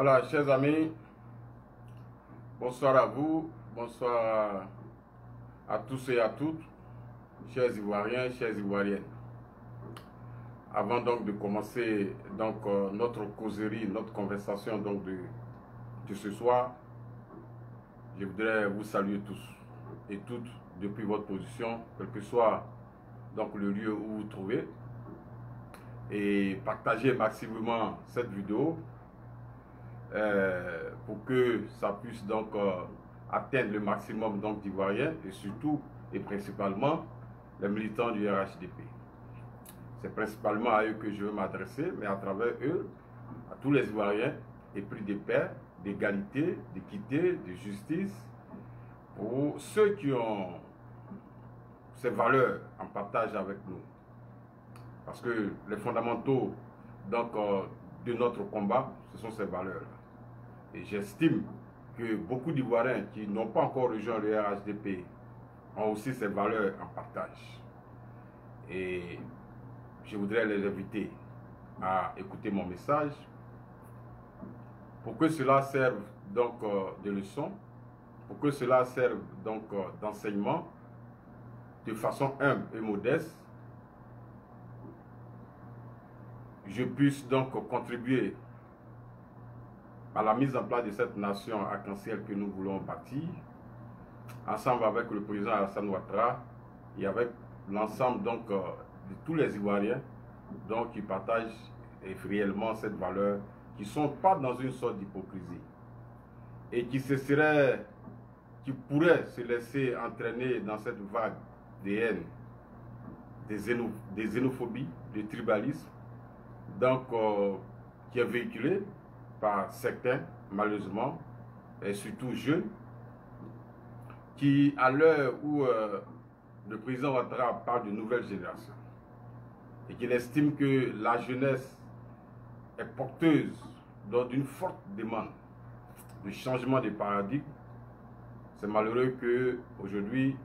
Voilà, chers amis, bonsoir à vous, bonsoir à, tous et à toutes, chers Ivoiriens, chers Ivoiriennes. Avant donc de commencer donc euh, notre causerie, notre conversation donc de, de ce soir, je voudrais vous saluer tous et toutes depuis votre position, quel que soit donc le lieu où vous vous trouvez, et partager maximum cette vidéo euh, pour que ça puisse donc euh, atteindre le maximum d'Ivoiriens et surtout et principalement les militants du RHDP. C'est principalement à eux que je veux m'adresser, mais à travers eux, à tous les Ivoiriens, épris de paix, d'égalité, d'équité, de justice, pour ceux qui ont ces valeurs en partage avec nous. Parce que les fondamentaux donc, euh, de notre combat, ce sont ces valeurs-là. Et j'estime que beaucoup d'Ivoiriens qui n'ont pas encore rejoint le RHDP ont aussi ces valeurs en partage. Et je voudrais les inviter à écouter mon message pour que cela serve donc euh, de leçon, pour que cela serve donc euh, d'enseignement de façon humble et modeste. Je puisse donc contribuer à la mise en place de cette nation arc-en-ciel que nous voulons bâtir, ensemble avec le président Alassane Ouattara et avec l'ensemble donc euh, de tous les Ivoiriens donc, qui partagent réellement cette valeur, qui ne sont pas dans une sorte d'hypocrisie et qui se seraient, qui pourraient se laisser entraîner dans cette vague de haine, des xénophobies, du tribalisme, donc euh, qui est véhiculé par certains, malheureusement, et surtout jeunes, qui, à l'heure où euh, le président Ouattara parle de nouvelle génération, et qu'il estime que la jeunesse est porteuse d'une forte demande de changement de paradigme, c'est malheureux que aujourd'hui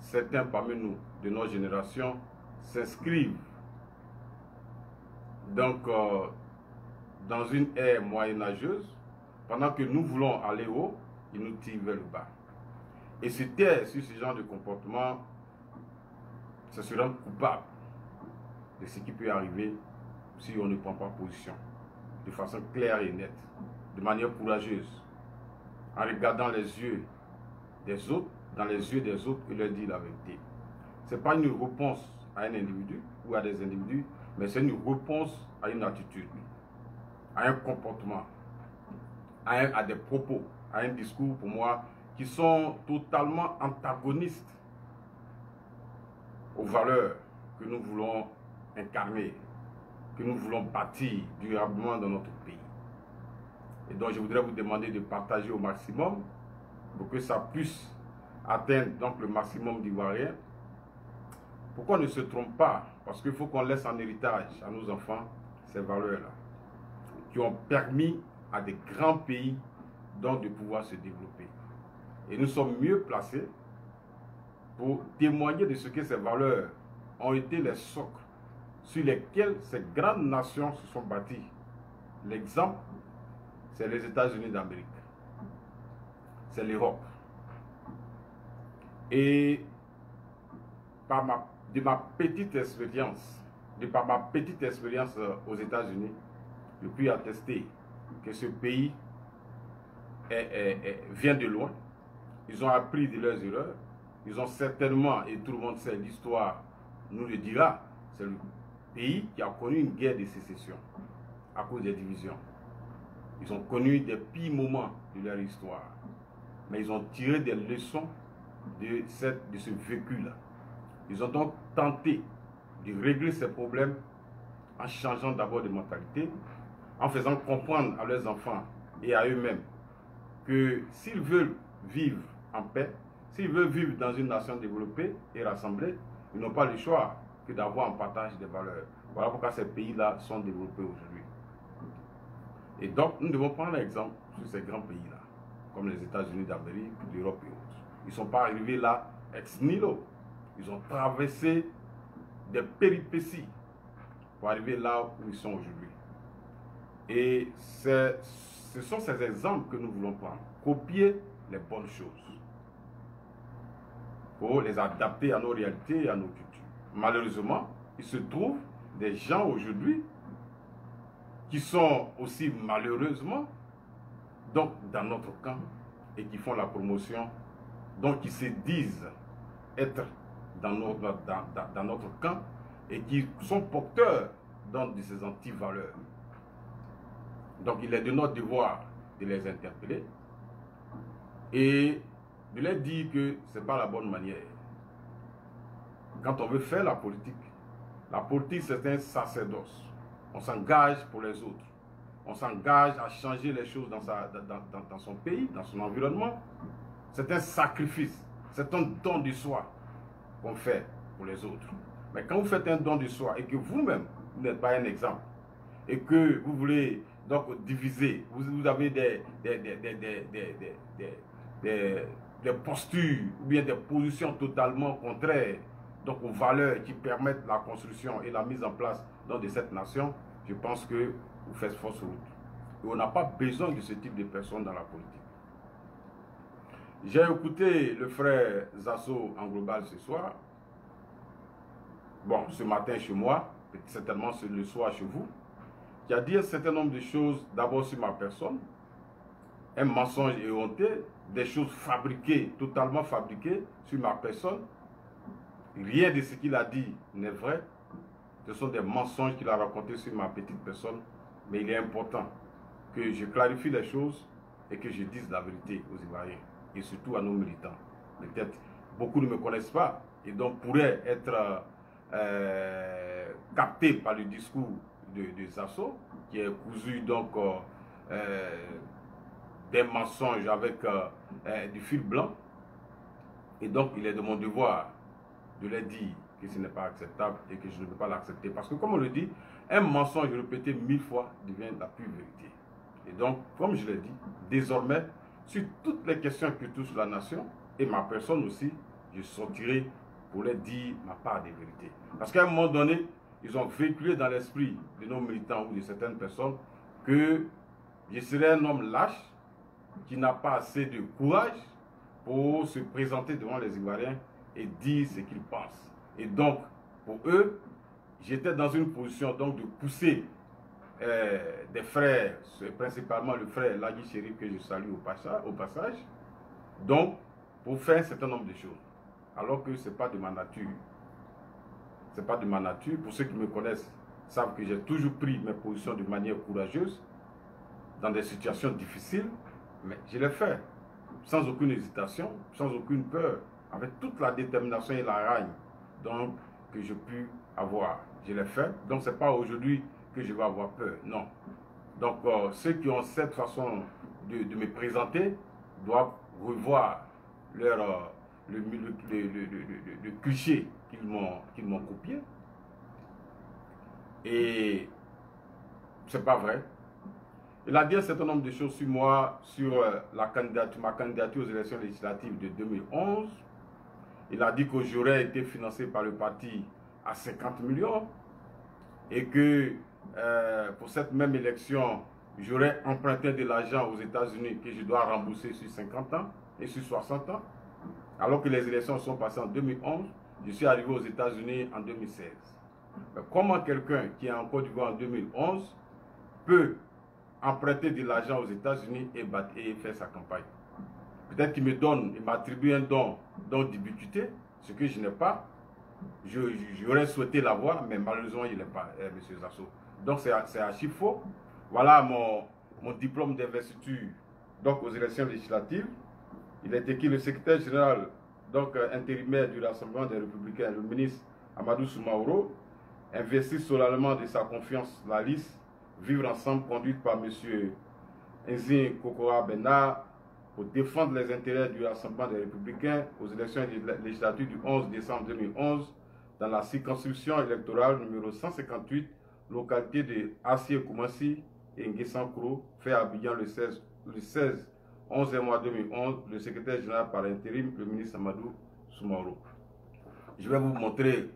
certains parmi nous, de notre génération, s'inscrivent donc dans une ère moyenâgeuse, pendant que nous voulons aller haut, ils nous tirent vers le bas. Et se taire sur ce genre de comportement, ce serait coupable de ce qui peut arriver si on ne prend pas position de façon claire et nette, de manière courageuse, en regardant les yeux des autres, dans les yeux des autres et leur dire la vérité. Ce n'est pas une réponse à un individu ou à des individus, mais c'est une réponse à une attitude, à un comportement, à, des propos, à un discours pour moi qui sont totalement antagonistes aux valeurs que nous voulons incarner, que nous voulons bâtir durablement dans notre pays. Et donc je voudrais vous demander de partager au maximum pour que ça puisse atteindre donc le maximum d'Ivoiriens. Pourquoi ne se trompe pas? Parce qu'il faut qu'on laisse en héritage à nos enfants ces valeurs-là, qui ont permis à des grands pays donc de pouvoir se développer. Et nous sommes mieux placés pour témoigner de ce que ces valeurs ont été les socles sur lesquels ces grandes nations se sont bâties. L'exemple, c'est les États-Unis d'Amérique. C'est l'Europe. Et par ma, de ma petite expérience, de par ma petite expérience euh, aux États-Unis, je puis attester que ce pays vient de loin. Ils ont appris de leurs erreurs. Ils ont certainement, et tout le monde sait, l'histoire nous le dira, c'est le pays qui a connu une guerre de sécession à cause des divisions. Ils ont connu des pires moments de leur histoire. Mais ils ont tiré des leçons de, cette, de ce vécu-là. Ils ont donc tenté de régler ces problèmes en changeant d'abord de mentalité, en faisant comprendre à leurs enfants et à eux-mêmes que s'ils veulent vivre en paix, s'ils veulent vivre dans une nation développée et rassemblée, ils n'ont pas le choix que d'avoir un partage des valeurs. Voilà pourquoi ces pays-là sont développés aujourd'hui. Et donc, nous devons prendre l'exemple sur ces grands pays-là, comme les États-Unis d'Amérique, l'Europe et autres. Ils ne sont pas arrivés là ex nihilo. Ils ont traversé des péripéties pour arriver là où ils sont aujourd'hui. Et ce sont ces exemples que nous voulons prendre. Copier les bonnes choses. Pour les adapter à nos réalités et à nos cultures. Malheureusement, il se trouve des gens aujourd'hui qui sont aussi malheureusement donc dans notre camp et qui font la promotion, donc qui se disent être dans, notre camp et qui sont porteurs de ces anti-valeurs. Donc il est de notre devoir de les interpeller et de leur dire que ce n'est pas la bonne manière. Quand on veut faire la politique, la politique c'est un sacerdoce. On s'engage pour les autres. On s'engage à changer les choses dans, sa, dans, dans son pays, dans son environnement. C'est un sacrifice. C'est un don de soi qu'on fait pour les autres. Mais quand vous faites un don de soi et que vous-même, vous n'êtes pas un exemple, et que vous voulez donc diviser, vous, avez des, des, des, postures ou bien des positions totalement contraires donc aux valeurs qui permettent la construction et la mise en place de cette nation, je pense que vous faites fausse route. Et on n'a pas besoin de ce type de personnes dans la politique. J'ai écouté le frère Zasso en global ce soir. Bon, ce matin chez moi, certainement le soir chez vous, qui a dit un certain nombre de choses, d'abord sur ma personne, un mensonge éhonté, des choses fabriquées, totalement fabriquées sur ma personne. Rien de ce qu'il a dit n'est vrai. Ce sont des mensonges qu'il a racontés sur ma petite personne. Mais il est important que je clarifie les choses et que je dise la vérité aux Ivoiriens et surtout à nos militants. Peut-être beaucoup ne me connaissent pas et donc pourraient être euh, captés par le discours de, de qui est cousu donc euh, euh, des mensonges avec du fil blanc. Et donc il est de mon devoir de leur dire que ce n'est pas acceptable et que je ne peux pas l'accepter. Parce que comme on le dit, un mensonge répété mille fois devient la pure vérité. Et donc, comme je l'ai dit, désormais, sur toutes les questions que touchent la nation, et ma personne aussi, je sortirai pour leur dire ma part des vérités. Parce qu'à un moment donné, ils ont véhiculé dans l'esprit de nos militants ou de certaines personnes que je serais un homme lâche qui n'a pas assez de courage pour se présenter devant les Ivoiriens et dire ce qu'ils pensent. Et donc, pour eux, j'étais dans une position donc de pousser euh, des frères, principalement le frère Lagui Chérif que je salue au passage, donc pour faire un certain nombre de choses. Alors que ce n'est pas de ma nature. Ce n'est pas de ma nature. Pour ceux qui me connaissent savent que j'ai toujours pris mes positions de manière courageuse, dans des situations difficiles, mais je l'ai fait sans aucune hésitation, sans aucune peur, avec toute la détermination et la règne donc, que je pu avoir. Je l'ai fait. Donc, ce n'est pas aujourd'hui que je vais avoir peur. Non. Donc, euh, ceux qui ont cette façon de, me présenter doivent revoir leur, euh, le, cliché qu'ils m'ont copié. Et c'est pas vrai. Il a dit un certain nombre de choses sur moi, sur euh, la candidature, ma candidature aux élections législatives de 2011. Il a dit que j'aurais été financé par le parti à 50 millions et que euh, pour cette même élection, j'aurais emprunté de l'argent aux États-Unis que je dois rembourser sur 50 ans et sur 60 ans. Alors que les élections sont passées en 2011, je suis arrivé aux États-Unis en 2016. comment quelqu'un qui est en Côte d'Ivoire en 2011 peut emprunter de l'argent aux États-Unis et, faire sa campagne? Peut-être qu'il me donne, il m'attribue un don, don d'ubiquité, ce que je n'ai pas. J'aurais souhaité l'avoir, mais malheureusement, il n'est pas, euh, M. Zasso. Donc, c'est archi faux. Voilà mon, diplôme d'investiture aux élections législatives. Il est écrit le secrétaire général donc euh, intérimaire du Rassemblement des Républicains, le ministre Amadou Soumaoro, investit solennellement de sa confiance la liste Vivre ensemble conduite par M. Nzin Kokora Bena pour défendre les intérêts du Rassemblement des Républicains aux élections législatives du 11 décembre 2011 dans la circonscription électorale numéro 158, localité de Assier Koumassi et Nguessankro, fait Abidjan le 16, le 16 11 mois 2011, le secrétaire général par intérim, le ministre Amadou Soumarou. Je vais vous montrer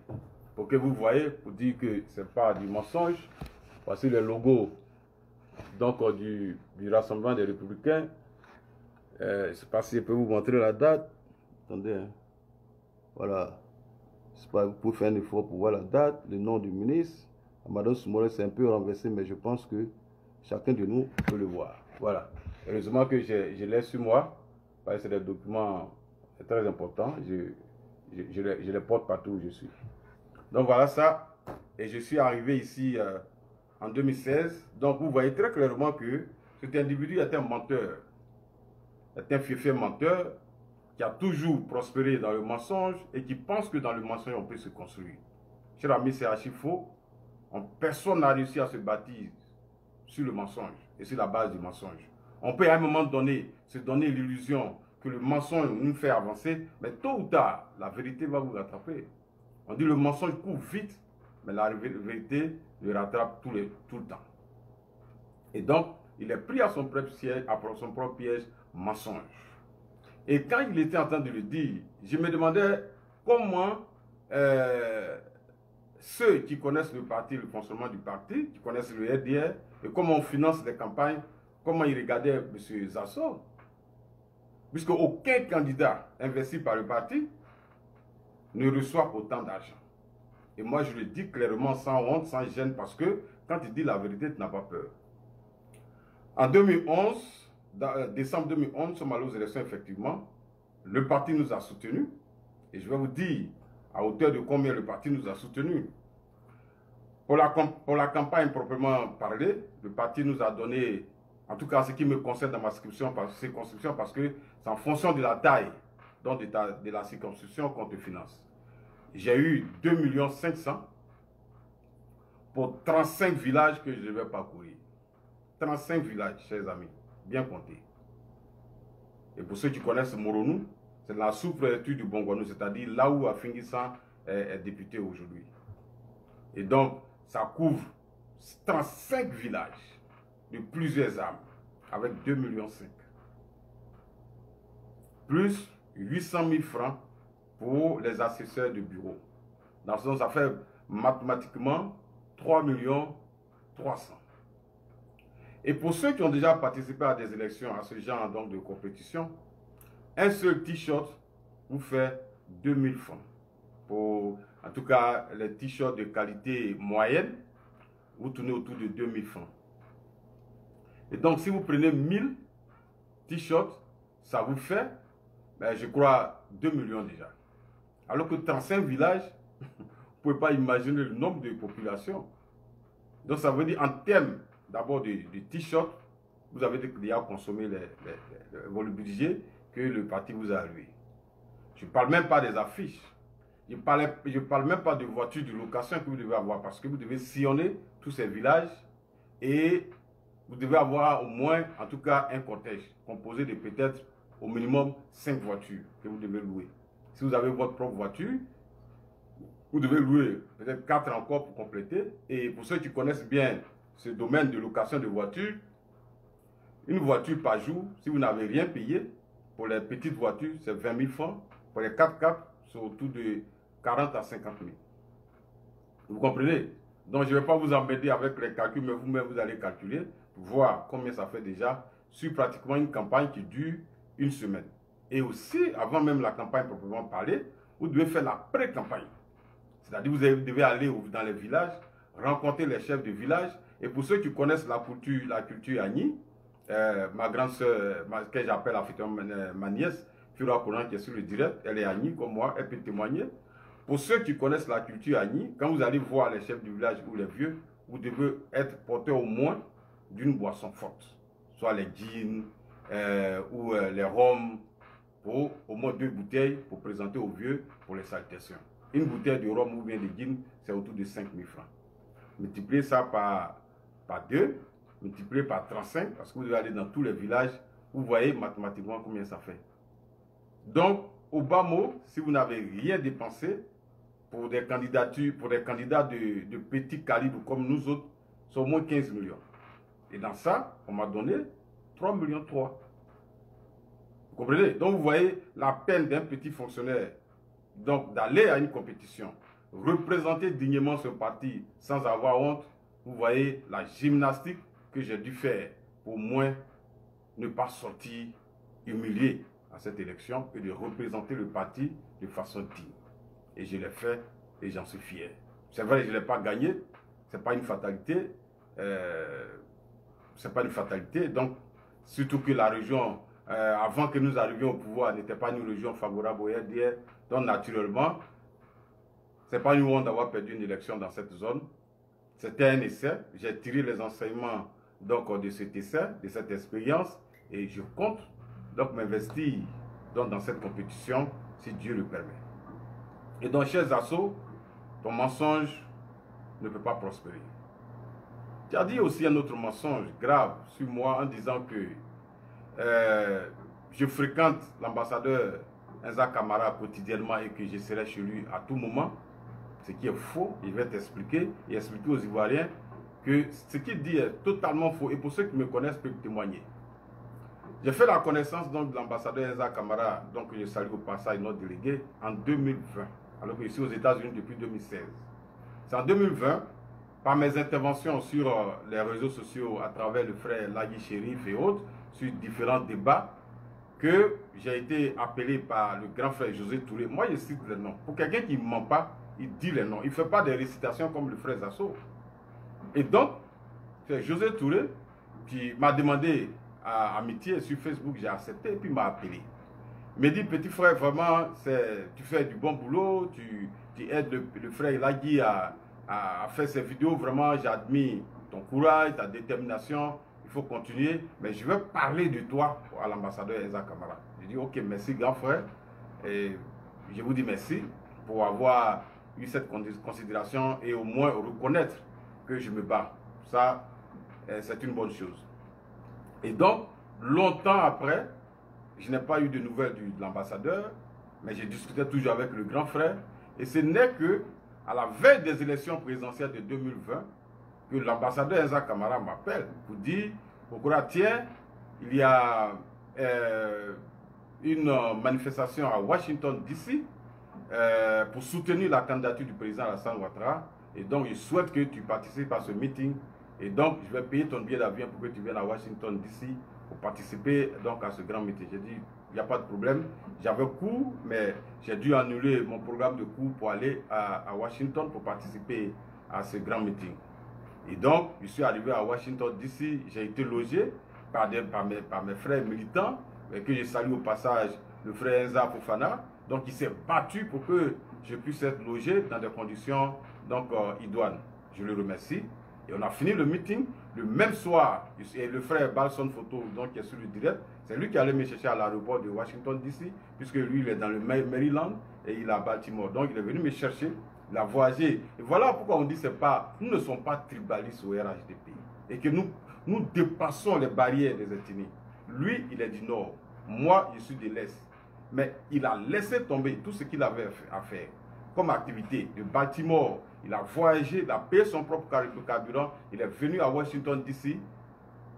pour que vous voyez, pour dire que ce n'est pas du mensonge. Voici le logo donc du, du, Rassemblement des Républicains. Euh, je ne sais pas si je peux vous montrer la date. Attendez. Hein. Voilà. Pas, vous pouvez faire un effort pour voir la date, le nom du ministre. Amadou Soumoulé, c'est un peu renversé, mais je pense que chacun de nous peut le voir. Voilà. Heureusement que je, l'ai sur moi, parce que c'est des documents très importants. Je, je, les, porte partout où je suis. Donc voilà ça. Et je suis arrivé ici euh, en 2016. Donc vous voyez très clairement que cet individu est un menteur. Est un fiefé menteur qui a toujours prospéré dans le mensonge et qui pense que dans le mensonge on peut se construire. Cher ami, c'est archi faux. Personne n'a réussi à se bâtir sur le mensonge et sur la base du mensonge. On peut à un moment donné se donner l'illusion que le mensonge nous fait avancer, mais tôt ou tard, la vérité va vous rattraper. On dit le mensonge court vite, mais la vérité le rattrape tout, le temps. Et donc, il est pris à son propre piège, à son propre piège mensonge. Et quand il était en train de le dire, je me demandais comment euh, ceux qui connaissent le parti, le fonctionnement du parti, qui connaissent le RDR, et comment on finance les campagnes, comment ils regardaient M. Zasso? Puisque aucun candidat investi par le parti ne reçoit autant d'argent. Et moi, je le dis clairement, sans honte, sans gêne, parce que quand tu dis la vérité, tu n'as pas peur. En 2011, euh, décembre 2011, nous sommes allés élections, effectivement. Le parti nous a soutenus. Et je vais vous dire à hauteur de combien le parti nous a soutenus? Pour la, pour la campagne proprement parlée, le parti nous a donné en tout cas, ce qui me concerne dans ma circonscription, parce que c'est en fonction de la taille donc de, la circonscription qu'on te finance. J'ai eu 2 500 pour 35 villages que je vais parcourir. 35 villages, chers amis, bien comptés. Et pour ceux qui connaissent Moronou, c'est la sous-préfecture du Bongouanou, c'est-à-dire là où Afingissan est député aujourd'hui. Et donc, ça couvre 35 villages de plusieurs âmes avec 2,5 millions. Plus 800 000 francs pour les assesseurs de bureau. Dans ce sens, ça fait mathématiquement 3 millions 300. Et pour ceux qui ont déjà participé à des élections, à ce genre donc, de compétition, un seul t-shirt vous fait 2000 francs. Pour, en tout cas, les t-shirts de qualité moyenne, vous tournez autour de 2000 francs. Et donc, si vous prenez 1000 t-shirts, ça vous fait, ben, je crois, 2 millions déjà. Alors que 35 villages, vous ne pouvez pas imaginer le nombre de populations. Donc, ça veut dire, en termes d'abord de, t-shirts, vous avez déjà consommé les, le budget que le parti vous a alloué. Je ne parle même pas des affiches. Je ne parle, je parle même pas de voitures de location que vous devez avoir parce que vous devez sillonner tous ces villages et vous devez avoir au moins, en tout cas, un cortège composé de peut-être au minimum 5 voitures que vous devez louer. Si vous avez votre propre voiture, vous devez louer peut-être 4 encore pour compléter. Et pour ceux qui connaissent bien ce domaine de location de voitures, une voiture par jour, si vous n'avez rien payé, pour les petites voitures, c'est 20 000 francs. Pour les 4x4, c'est autour de 40 à 50 000. Vous comprenez? Donc, je ne vais pas vous embêter avec les calculs, mais vous-même, vous allez calculer voir combien ça fait déjà sur pratiquement une campagne qui dure une semaine. Et aussi, avant même la campagne proprement parler, vous devez faire la pré-campagne. C'est-à-dire vous devez aller dans les villages, rencontrer les chefs de village. Et pour ceux qui connaissent la culture, la culture Agni, euh, ma grande soeur, que j'appelle ma nièce, Fura Courant, qui est sur le direct, elle est Agni comme moi, elle peut témoigner. Pour ceux qui connaissent la culture Agni, quand vous allez voir les chefs du village ou les vieux, vous devez être porté au moins d'une boisson forte, soit les jeans euh, ou euh, les rhums, pour au moins deux bouteilles pour présenter aux vieux pour les salutations. Une bouteille de rhum ou bien de gin, c'est autour de 5 000 francs. Multipliez ça par, par 2, multipliez par 35, parce que vous devez aller dans tous les villages, vous voyez mathématiquement combien ça fait. Donc, au bas mot, si vous n'avez rien dépensé pour des candidatures, pour des candidats de, de petit calibre comme nous autres, c'est au moins 15 millions. Et dans ça, on m'a donné 3 millions 3. Vous comprenez? Donc vous voyez la peine d'un petit fonctionnaire donc d'aller à une compétition, représenter dignement ce parti sans avoir honte. Vous voyez la gymnastique que j'ai dû faire pour moins ne pas sortir humilié à cette élection et de représenter le parti de façon digne. Et je l'ai fait et j'en suis fier. C'est vrai, je ne l'ai pas gagné, ce n'est pas une fatalité. Euh, c'est pas une fatalité. Donc, surtout que la région, euh, avant que nous arrivions au pouvoir, n'était pas une région favorable au RDR. Donc, naturellement, c'est pas une honte d'avoir perdu une élection dans cette zone. C'était un essai. J'ai tiré les enseignements donc, de cet essai, de cette expérience, et je compte donc m'investir dans cette compétition si Dieu le permet. Et donc, chers assauts, ton mensonge ne peut pas prospérer. Tu as dit aussi un autre mensonge grave sur moi en disant que euh, je fréquente l'ambassadeur Enza Kamara quotidiennement et que je serai chez lui à tout moment. Ce qui est faux, il va t'expliquer et expliquer aux Ivoiriens que ce qu'il dit est totalement faux. Et pour ceux qui me connaissent, peuvent témoigner. J'ai fait la connaissance donc, de l'ambassadeur Enza Kamara, donc je salue au passage notre délégué, en 2020, alors que je suis aux États-Unis depuis 2016. C'est en 2020 par mes interventions sur euh, les réseaux sociaux à travers le frère Lagui Chérif et autres, sur différents débats, que j'ai été appelé par le grand frère José Touré. Moi, je cite les noms. Pour quelqu'un qui ne ment pas, il dit les noms. Il ne fait pas des récitations comme le frère Zasso. Et donc, c'est José Touré qui m'a demandé à amitié sur Facebook, j'ai accepté et puis m'a appelé. Il m'a dit, petit frère, vraiment, tu fais du bon boulot, tu, aides le, le frère Lagui à, à, faire ces vidéos. Vraiment, j'admire ton courage, ta détermination. Il faut continuer. Mais je veux parler de toi à l'ambassadeur Eza Kamara. Je dis, ok, merci grand frère. Et je vous dis merci pour avoir eu cette considération et au moins reconnaître que je me bats. Ça, eh, c'est une bonne chose. Et donc, longtemps après, je n'ai pas eu de nouvelles de l'ambassadeur, mais j'ai discuté toujours avec le grand frère. Et ce n'est que à la veille des élections présidentielles de 2020, que l'ambassadeur Enza Kamara m'appelle pour dire, pourquoi tiens, il y a euh, une manifestation à Washington, D.C. Euh, pour soutenir la candidature du président Alassane Ouattara. Et donc, il souhaite que tu participes à ce meeting. Et donc, je vais payer ton billet d'avion pour que tu viennes à Washington, D.C. pour participer donc à ce grand meeting. J'ai dit, il n'y a pas de problème. J'avais cours, mais j'ai dû annuler mon programme de cours pour aller à, Washington pour participer à ce grand meeting. Et donc, je suis arrivé à Washington DC, j'ai été logé par, mes, frères militants, et que je salue au passage le frère Enza Fofana. Donc, il s'est battu pour que je puisse être logé dans des conditions donc, euh, idoines. Je le remercie. Et on a fini le meeting. Le même soir, et le frère Balson Photo, donc, qui est sur le direct, c'est lui qui allait me chercher à l'aéroport de Washington, D.C., puisque lui, il est dans le Maryland et il est à Baltimore. Donc, il est venu me chercher, il a voyagé. Et voilà pourquoi on dit que pas, nous ne sommes pas tribalistes au RHDP. Et que nous, nous dépassons les barrières des ethnies. Lui, il est du Nord. Moi, je suis de l'Est. Mais il a laissé tomber tout ce qu'il avait à faire comme activité de Baltimore. Il a voyagé, il a payé son propre carburant. Il est venu à Washington, D.C.,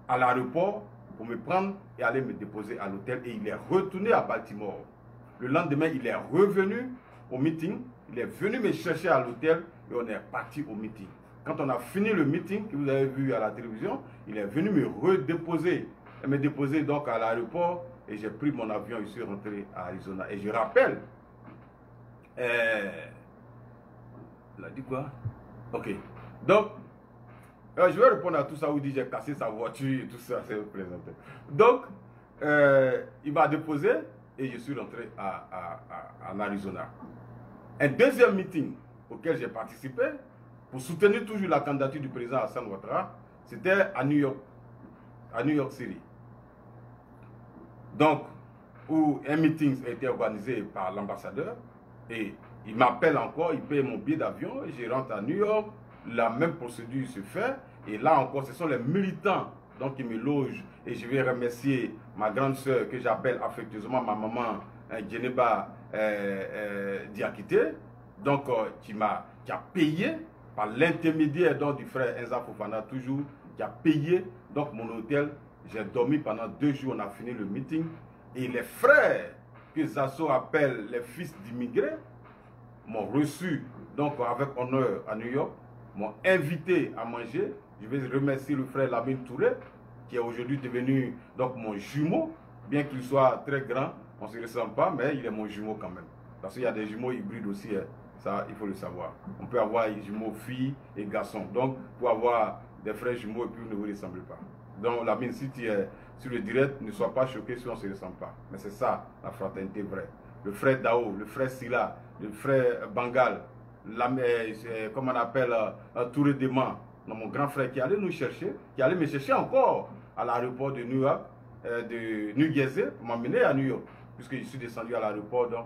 à l'aéroport pour me prendre et aller me déposer à l'hôtel. Et il est retourné à Baltimore. Le lendemain, il est revenu au meeting. Il est venu me chercher à l'hôtel et on est parti au meeting. Quand on a fini le meeting que vous avez vu à la télévision, il est venu me redéposer. Et me déposer donc à l'aéroport et j'ai pris mon avion et je suis rentré à Arizona. Et je rappelle, euh, il a dit quoi? Ok. Donc, euh, je vais répondre à tout ça où il dit j'ai cassé sa voiture et tout ça, c'est présenté. Donc, euh, il m'a déposé et je suis rentré à, en Arizona. Un deuxième meeting auquel j'ai participé pour soutenir toujours la candidature du président Hassan Ouattara, c'était à New York, à New York City. Donc, où un meeting a été organisé par l'ambassadeur et il m'appelle encore, il paye mon billet d'avion, je rentre à New York, la même procédure se fait. Et là encore, ce sont les militants donc, qui me logent. Et je vais remercier ma grande soeur que j'appelle affectueusement ma maman, hein, Djeneba euh, euh, Diakité, donc euh, qui m'a qui a payé par l'intermédiaire du frère Enza Fofana toujours, qui a payé donc mon hôtel. J'ai dormi pendant deux jours, on a fini le meeting. Et les frères que Zasso appelle les fils d'immigrés m'ont reçu donc avec honneur à New York m'ont invité à manger Je vais remercier le frère Lamine Touré, qui est aujourd'hui devenu donc mon jumeau, bien qu'il soit très grand, on ne se ressemble pas, mais il est mon jumeau quand même. Parce qu'il y a des jumeaux hybrides aussi, hein. ça il faut le savoir. On peut avoir des jumeaux filles et garçons. Donc, pour avoir des frères jumeaux et puis vous ne vous ressemblez pas. Donc, Lamine, si tu es sur le direct, ne sois pas choqué si on ne se ressemble pas. Mais c'est ça, la fraternité vraie. Le frère Dao, le frère Silla, le frère Bangal, la, comme on appelle, euh, Touré Deman, mon grand frère qui allait nous chercher, qui allait me chercher encore à l'aéroport de New York, euh, de New Jersey, pour m'amener à New York, puisque je suis descendu à l'aéroport de,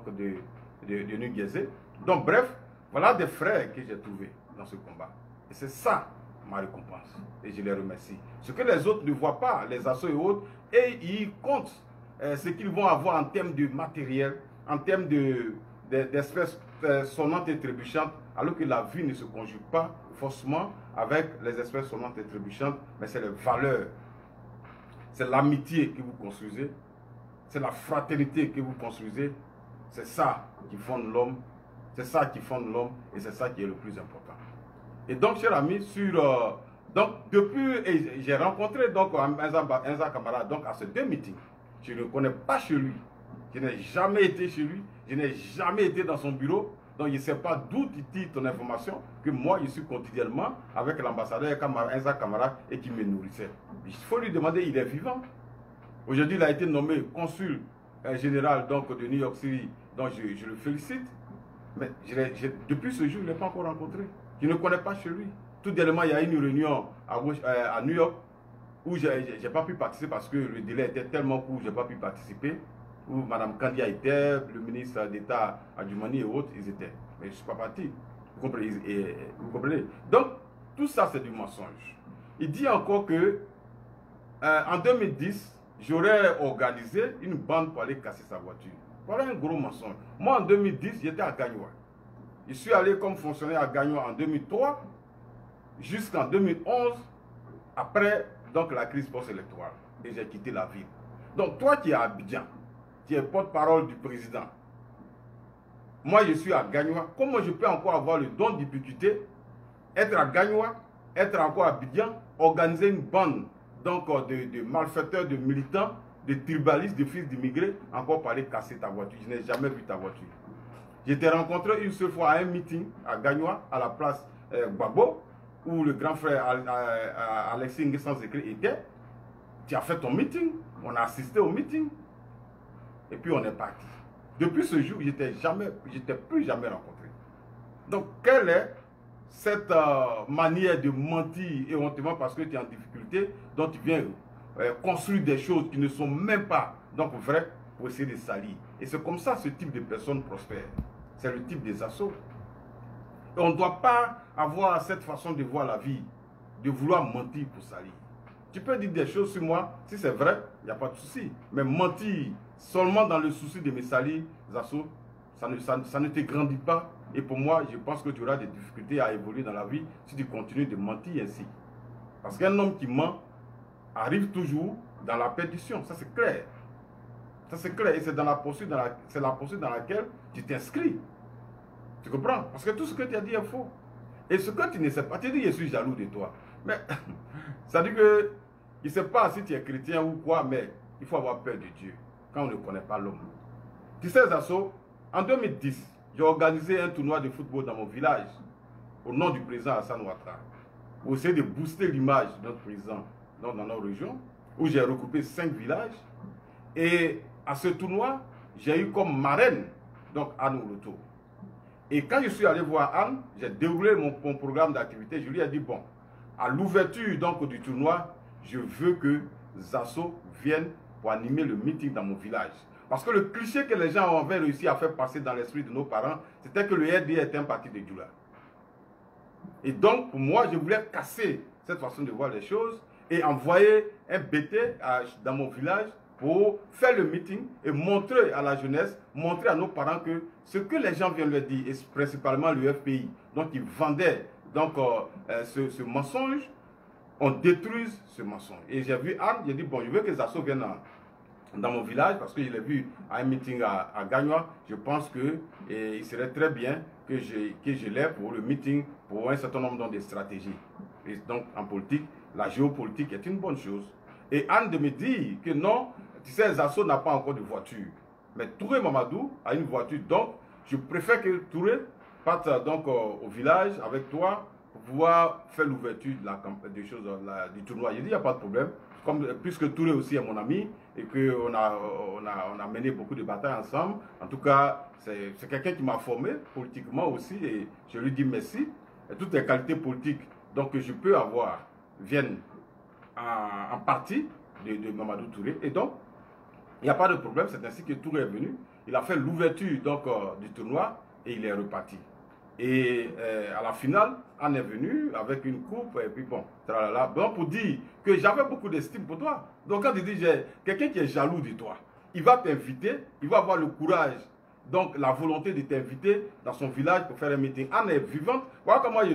de, de New Jersey. Donc bref, voilà des frères que j'ai trouvés dans ce combat. Et c'est ça ma récompense. Et je les remercie. Ce que les autres ne voient pas, les assauts et autres, et ils comptent euh, ce qu'ils vont avoir en termes de matériel, en termes d'espèces de, euh, sonnantes et trébuchantes, alors que la vie ne se conjugue pas forcément avec les espèces sonnantes et trébuchantes, mais c'est les valeurs, c'est l'amitié que vous construisez, c'est la fraternité que vous construisez, c'est ça qui fonde l'homme, c'est ça qui fonde l'homme et c'est ça qui est le plus important. Et donc, cher ami, sur... Euh, donc, depuis, j'ai rencontré donc Enza, Kamara donc, à ces deux meetings. Je ne le connais pas chez lui. Je n'ai jamais été chez lui. Je n'ai jamais été dans son bureau. Donc, il ne sait pas d'où tu tires ton information que moi, je suis quotidiennement avec l'ambassadeur Enza Kamara et qui me nourrissait. Il faut lui demander, il est vivant. Aujourd'hui, il a été nommé consul euh, général donc, de New York City. Donc, je, je le félicite. Mais depuis ce jour, je ne l'ai pas encore rencontré. Je ne connais pas chez lui. Tout dernièrement, il y a une réunion à, euh, New York où je n'ai pas pu participer parce que le délai était tellement court, je n'ai pas pu participer. Où Mme Kandia était, le ministre d'État Adjumani et autres, ils étaient. Mais je ne suis pas parti. Vous comprenez, Donc, tout ça, c'est du mensonge. Il dit encore que euh, en 2010, j'aurais organisé une bande pour aller casser sa voiture. Voilà un gros mensonge. Moi, en 2010, j'étais à Gagnoua. Je suis allé comme fonctionnaire à Gagnon en 2003 jusqu'en 2011, après donc, la crise post-électorale. Et j'ai quitté la ville. Donc toi qui es à Abidjan, qui es porte-parole du président, moi je suis à Gagnoua, comment je peux encore avoir le don d'ubiquité, être à Gagnoua, être encore à Abidjan, organiser une bande donc, de, de malfaiteurs, de militants, de tribalistes, de fils d'immigrés, encore pour aller casser ta voiture. Je n'ai jamais vu ta voiture. J'étais rencontré une seule fois à un meeting à Gagnois, à la place euh, Babo, où le grand frère Alexis Nguessan était. Tu as fait ton meeting, on a assisté au meeting, et puis on est parti. Depuis ce jour, je n'étais plus jamais rencontré. Donc, quelle est cette euh, manière de mentir et parce que tu es en difficulté, dont tu viens euh, construire des choses qui ne sont même pas donc vraies pour essayer de salir? Et c'est comme ça ce type de personnes prospère. C'est le type des assauts. Et on ne doit pas avoir cette façon de voir la vie, de vouloir mentir pour salir. Tu peux dire des choses sur moi, si c'est vrai, il n'y a pas de souci. Mais mentir seulement dans le souci de mes salir, assauts, ça ne, ça, ne te grandit pas. Et pour moi, je pense que tu auras des difficultés à évoluer dans la vie si tu continues de mentir ainsi. Parce qu'un homme qui ment arrive toujours dans la perdition, ça c'est clair. C'est clair. Et c'est dans la poursuite dans, la, la poursuite dans laquelle tu t'inscris. Tu comprends? Parce que tout ce que tu as dit est faux. Et ce que tu ne sais pas, tu dis je suis jaloux de toi. Mais ça dit que il ne sait pas si tu es chrétien ou quoi, mais il faut avoir peur de Dieu quand on ne connaît pas l'homme. Tu sais, Zasso, en 2010, j'ai organisé un tournoi de football dans mon village au nom du président Hassan Ouattara pour essayer de booster l'image de notre président dans, dans nos régions, où j'ai recoupé cinq villages. Et à ce tournoi, j'ai eu comme marraine donc Anne Oloto. Et quand je suis allé voir Anne, j'ai déroulé mon, programme d'activité. Je lui ai dit, bon, à l'ouverture donc du tournoi, je veux que Zasso vienne pour animer le meeting dans mon village. Parce que le cliché que les gens avaient réussi à faire passer dans l'esprit de nos parents, c'était que le RD était un parti de Djoula. Et donc, pour moi, je voulais casser cette façon de voir les choses et envoyer un BT dans mon village pour faire le meeting et montrer à la jeunesse, montrer à nos parents que ce que les gens viennent leur dire, et principalement le FPI, donc ils vendaient donc, euh, euh, ce, mensonge, on détruise ce mensonge. Et j'ai vu Anne, j'ai dit, bon, je veux que Zasso vienne dans mon village, parce que je l'ai vu à un meeting à, à je pense qu'il serait très bien que je lève pour le meeting, pour un certain nombre de stratégies. Et donc, en politique, la géopolitique est une bonne chose. Et Anne de me dire que non, tu sais, Zasso n'a pas encore de voiture. Mais Touré Mamadou a une voiture. Donc, je préfère que Touré parte donc au village avec toi pour pouvoir faire l'ouverture de la des choses du tournoi. Il dit il n'y a pas de problème. Comme, puisque Touré aussi est mon ami et qu'on a, on a, on a mené beaucoup de batailles ensemble. En tout cas, c'est quelqu'un qui m'a formé politiquement aussi et je lui dis merci. Et toutes les qualités politiques donc, que je peux avoir viennent en, partie de, Mamadou Touré. Et donc, il n'y a pas de problème, c'est ainsi que Touré est venu. Il a fait l'ouverture euh, du tournoi et il est reparti. Et euh, à la finale, on est venu avec une coupe et puis bon, tralala. Donc pour dire que j'avais beaucoup d'estime pour toi. Donc quand tu dis quelqu'un qui est jaloux de toi, il va t'inviter, il va avoir le courage, donc la volonté de t'inviter dans son village pour faire un meeting. Anne est vivante. Voilà comment je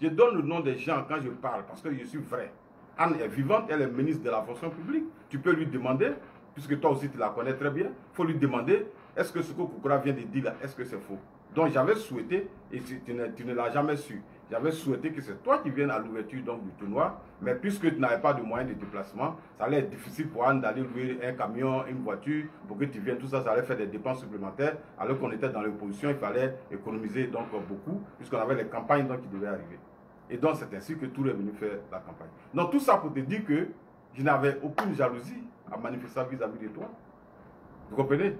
je donne le nom des gens quand je parle parce que je suis vrai. Anne est vivante, elle est ministre de la fonction publique. Tu peux lui demander, puisque toi aussi tu la connais très bien, il faut lui demander est-ce que ce que Koukoura vient de dire là, est-ce que c'est faux? Donc j'avais souhaité, et tu ne, l'as jamais su, j'avais souhaité que c'est toi qui viennes à l'ouverture du tournoi, mais puisque tu n'avais pas de moyens de déplacement, ça allait être difficile pour Anne d'aller louer un camion, une voiture, pour que tu viennes, tout ça, ça allait faire des dépenses supplémentaires, alors qu'on était dans l'opposition, il fallait économiser donc beaucoup, puisqu'on avait les campagnes donc, qui devaient arriver. Et donc c'est ainsi que tout est venu faire la campagne. Donc tout ça pour te dire que je n'avais aucune jalousie à manifester vis-à-vis de toi. Vous comprenez?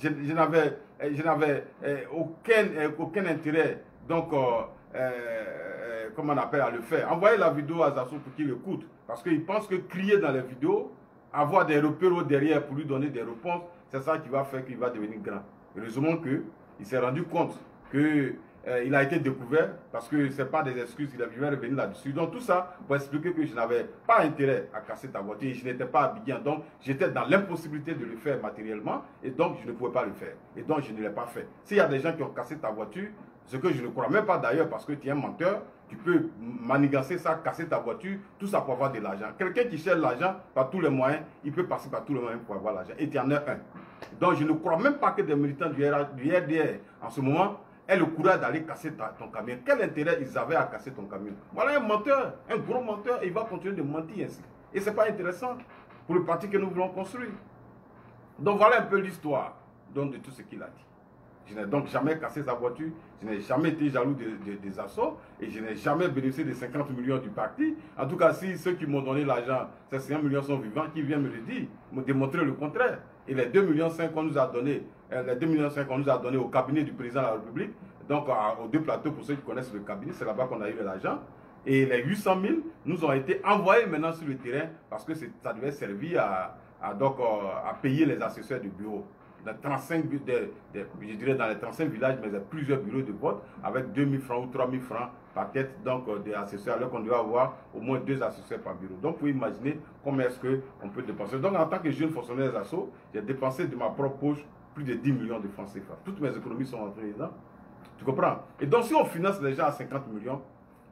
Je, je n'avais euh, aucun, euh, aucun intérêt, donc, euh, comment on appelle, à le faire. Envoyez la vidéo à Zassou pour qu'il écoute. Parce qu'il pense que crier dans les vidéos, avoir des repères derrière pour lui donner des réponses, c'est ça qui va faire qu'il va devenir grand. Heureusement qu'il s'est rendu compte que euh, il a été découvert parce que ce n'est pas des excuses, il vient revenir là-dessus. Donc tout ça pour expliquer que je n'avais pas intérêt à casser ta voiture et je n'étais pas habillé. Donc j'étais dans l'impossibilité de le faire matériellement et donc je ne pouvais pas le faire. Et donc je ne l'ai pas fait. S'il y a des gens qui ont cassé ta voiture, ce que je ne crois même pas d'ailleurs parce que tu es un menteur, tu peux manigancer ça, casser ta voiture, tout ça pour avoir de l'argent. Quelqu'un qui cherche l'argent par tous les moyens, il peut passer par tous les moyens pour avoir l'argent. Et tu en as un. Donc je ne crois même pas que des militants du RDR en ce moment et le courage d'aller casser ton camion. Quel intérêt ils avaient à casser ton camion? Voilà un menteur, un gros menteur, et il va continuer de mentir ainsi. Et ce n'est pas intéressant pour le parti que nous voulons construire. Donc voilà un peu l'histoire de tout ce qu'il a dit. Je n'ai donc jamais cassé sa voiture, je n'ai jamais été jaloux des assauts et je n'ai jamais bénéficié des 50 millions du parti. En tout cas, si ceux qui m'ont donné l'argent, ces 50 millions sont vivants, qui viennent me le dire, me démontrer le contraire. Et les 2,5 millions qu'on nous a donnés, euh, les 2 millions qu'on nous a donnés au cabinet du président de la République, donc aux deux plateaux pour ceux qui connaissent le cabinet, c'est là-bas qu'on a eu l'argent. Et les 800 000 nous ont été envoyés maintenant sur le terrain parce que ça devait servir à, donc, euh, à payer les assesseurs du bureau. Dans 35, je dirais dans les 35 villages, mais il y a plusieurs bureaux de vote avec 2 000 francs ou 3 000 francs par tête donc, euh, des assesseurs, alors qu'on doit avoir au moins deux assesseurs par bureau. Donc, vous imaginez comment est-ce qu'on peut dépenser. Donc, en tant que jeune fonctionnaire des assos, j'ai dépensé de ma propre poche plus de 10 millions de francs CFA. Toutes mes économies sont entrées dedans. Tu comprends? Et donc, si on finance les gens à 50 millions,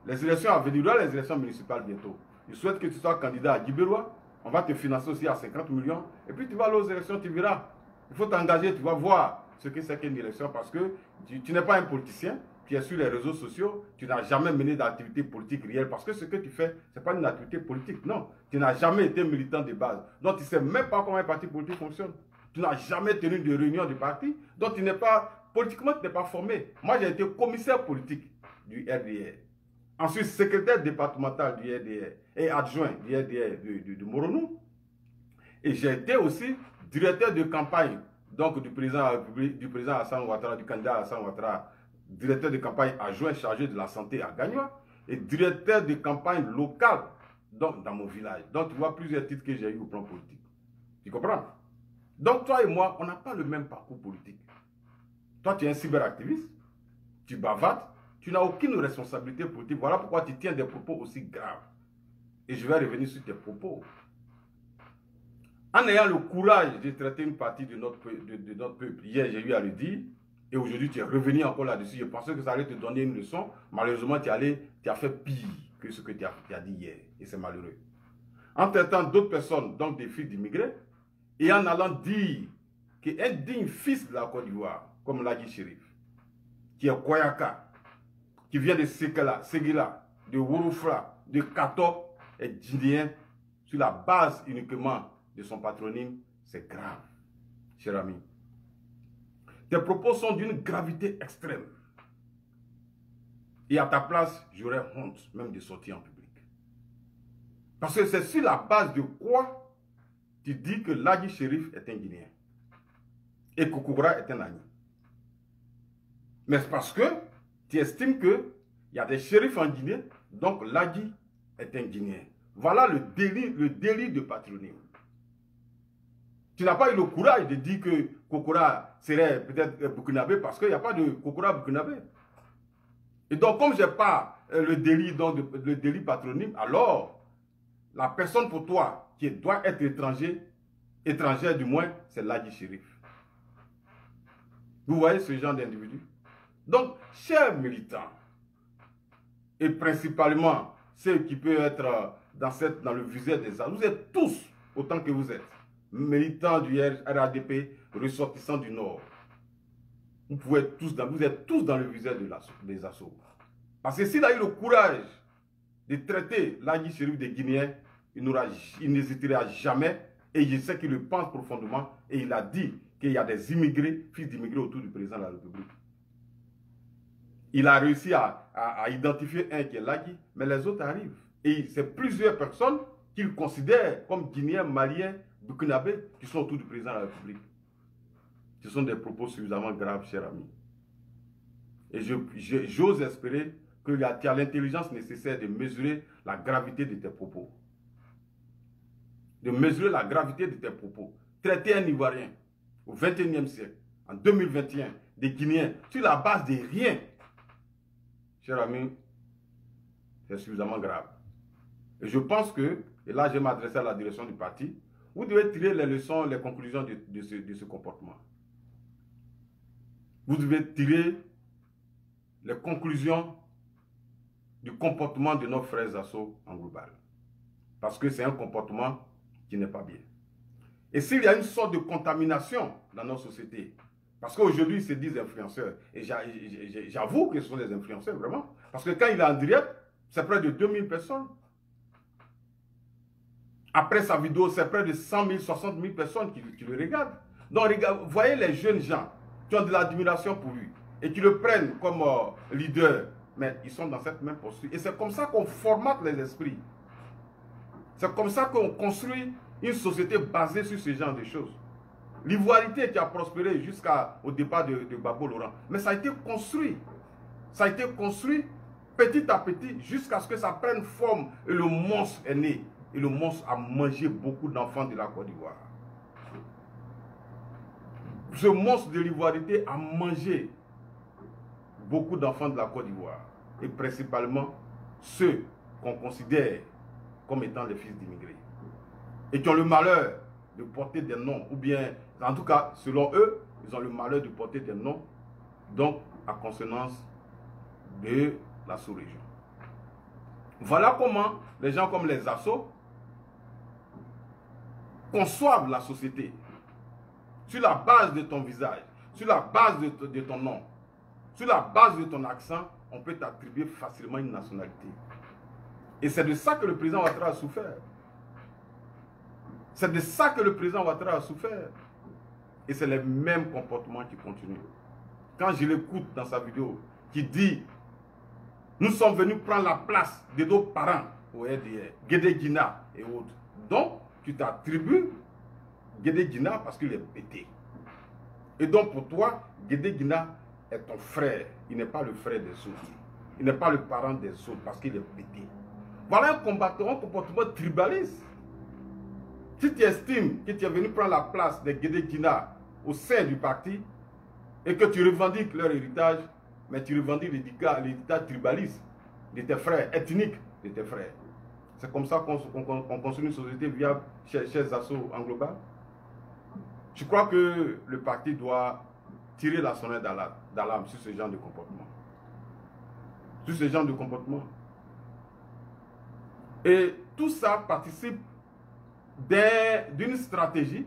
les élections à venir, les élections municipales bientôt, je souhaite que tu sois candidat à Gibérois, on va te financer aussi à 50 millions, et puis tu vas aller aux élections, tu verras. Il faut t'engager, tu vas voir ce que c'est qu'une élection, parce que tu, n'es pas un politicien, tu es sur les réseaux sociaux, tu n'as jamais mené d'activité politique réelle, parce que ce que tu fais, ce n'est pas une activité politique, non. Tu n'as jamais été militant de base, donc tu ne sais même pas comment un parti politique fonctionne. Tu n'as jamais tenu de réunion du parti, donc tu n'es pas politiquement, tu n'es pas formé. Moi, j'ai été commissaire politique du RDR. Ensuite, secrétaire départemental du RDR et adjoint du RDR de, de, Moronou. Et j'ai été aussi directeur de campagne donc du président du président Hassan Ouattara, du candidat Hassan Ouattara, directeur de campagne adjoint chargé de la santé à Gagnoa et directeur de campagne locale donc, dans mon village. Donc, tu vois plusieurs titres que j'ai eu au plan politique. Tu comprends? Donc, toi et moi, on n'a pas le même parcours politique. Toi, tu es un cyberactiviste, tu bavardes, tu n'as aucune responsabilité politique. Voilà pourquoi tu tiens des propos aussi graves. Et je vais revenir sur tes propos. En ayant le courage de traiter une partie de notre, de, notre peuple, hier j'ai eu à le dire, et aujourd'hui tu es revenu encore là-dessus. Je pensais que ça allait te donner une leçon. Malheureusement, tu, allé, tu as fait pire que ce que tu as, dit hier. Et c'est malheureux. En traitant d'autres personnes, donc des fils d'immigrés, et en allant dire qu'un digne fils de la Côte d'Ivoire comme l'a dit Chérif, qui est Koyaka, qui vient de Sekela, Segila, de Wurufra, de Kato, est guinéen sur la base uniquement de son patronyme, c'est grave, cher ami. Tes propos sont d'une gravité extrême. Et à ta place, j'aurais honte même de sortir en public. Parce que c'est sur la base de quoi tu dis que Ladi Shérif est un Guinéen et Koukoura est un ami. Mais c'est parce que tu estimes qu'il y a des shérifs en Guinée, donc Ladi est un Guinéen. Voilà le délit, le délit de patronyme. Tu n'as pas eu le courage de dire que Kokora serait peut-être Burkinabé parce qu'il n'y a pas de Kokora Burkinabé. Et donc, comme je n'ai pas euh, le délit, donc le délit patronyme, alors la personne pour toi qui doit être étranger, étrangère du moins, c'est Ladi Shérif. Vous voyez ce genre d'individu Donc, chers militants, et principalement ceux qui peuvent être dans, cette, dans le viseur des armes, vous êtes tous, autant que vous êtes, militants du RADP, ressortissants du Nord. Vous, pouvez tous vous êtes tous dans le viseur des assauts. Parce que s'il a eu le courage de traiter l'Agi Chérif des Guinéens, il n'hésitera jamais, et je sais qu'il le pense profondément, et il a dit qu'il y a des immigrés, fils d'immigrés autour du président de la République. Il a réussi à, identifier un qui est Lagui, mais les autres arrivent. Et c'est plusieurs personnes qu'il considère comme Guinéens, Maliens, Burkinabés, qui sont autour du président de la République. Ce sont des propos suffisamment graves, cher ami. Et j'ose espérer que tu as l'intelligence nécessaire de mesurer la gravité de tes propos. De mesurer la gravité de tes propos. Traiter un Ivoirien au 21e siècle, en 2021, des Guinéens, sur la base de rien, cher ami, c'est suffisamment grave. Et je pense que, et là je vais m'adresser à la direction du parti, vous devez tirer les leçons, les conclusions de, ce, comportement. Vous devez tirer les conclusions du comportement de nos frères assos en global. Parce que c'est un comportement qui n'est pas bien. Et s'il y a une sorte de contamination dans nos sociétés, parce qu'aujourd'hui, c'est des influenceurs, et j'avoue que ce sont des influenceurs, vraiment. Parce que quand il est en direct, c'est près de 2000 personnes. Après sa vidéo, c'est près de 100 000, 60 000 personnes qui, le regardent. Donc, voyez les jeunes gens qui ont de l'admiration pour lui et qui le prennent comme euh, leader, mais ils sont dans cette même posture. Et c'est comme ça qu'on formate les esprits. C'est comme ça qu'on construit une société basée sur ce genre de choses. L'ivoirité qui a prospéré jusqu'au départ de, de Babo Laurent. Mais ça a été construit. Ça a été construit petit à petit jusqu'à ce que ça prenne forme et le monstre est né. Et le monstre a mangé beaucoup d'enfants de la Côte d'Ivoire. Ce monstre de l'ivoirité a mangé beaucoup d'enfants de la Côte d'Ivoire. Et principalement ceux qu'on considère comme étant les fils d'immigrés et qui ont le malheur de porter des noms, ou bien, en tout cas, selon eux, ils ont le malheur de porter des noms, donc à consonance de la sous-région. Voilà comment les gens comme les assauts conçoivent la société sur la base de ton visage, sur la base de, ton nom, sur la base de ton accent, on peut t'attribuer facilement une nationalité. Et c'est de ça que le président Ouattara a souffert. C'est de ça que le président Ouattara a souffert. Et c'est le même comportement qui continue. Quand je l'écoute dans sa vidéo, qui dit Nous sommes venus prendre la place de nos parents au RDR, Guédé et autres. Donc, tu t'attribues Guédé Guina parce qu'il est pété. Et donc, pour toi, Guédé Guina est ton frère. Il n'est pas le frère des autres. Il n'est pas le parent des autres parce qu'il est pété. Voilà un combattant, comportement tribaliste. Si tu estimes que tu es venu prendre la place des Guédé Kina au sein du parti et que tu revendiques leur héritage, mais tu revendiques l'héritage tribaliste de tes frères, ethniques de tes frères. C'est comme ça qu'on construit une société viable chez, chez Assauts en global? Je crois que le parti doit tirer la sonnette d'alarme sur ce genre de comportement. Sur ce genre de comportement. Et tout ça participe d'une stratégie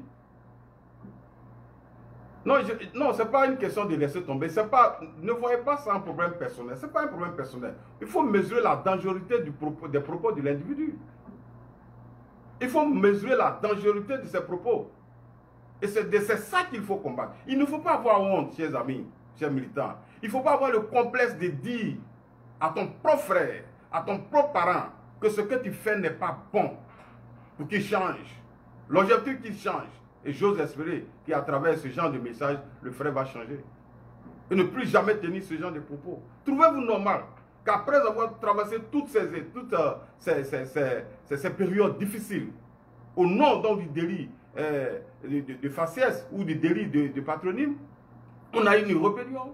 Non, non ce n'est pas une question de laisser tomber. Pas, ne voyez pas ça un problème personnel. Ce n'est pas un problème personnel. Il faut mesurer la dangerosité du propos, des propos de l'individu. Il faut mesurer la dangerosité de ses propos. Et c'est ça qu'il faut combattre. Il ne faut pas avoir honte, chers amis, chers militants. Il ne faut pas avoir le complexe de dire à ton propre frère, à ton propre parent, que ce que tu fais n'est pas bon pour qu'il change. L'objectif qu'il change. Et j'ose espérer qu'à travers ce genre de message, le frère va changer. Et ne plus jamais tenir ce genre de propos. Trouvez-vous normal qu'après avoir traversé toutes ces, toutes, euh, ces, ces, ces, périodes difficiles, au nom donc, du délit euh, de, faciès ou du délit de, patronyme, on a eu une rébellion.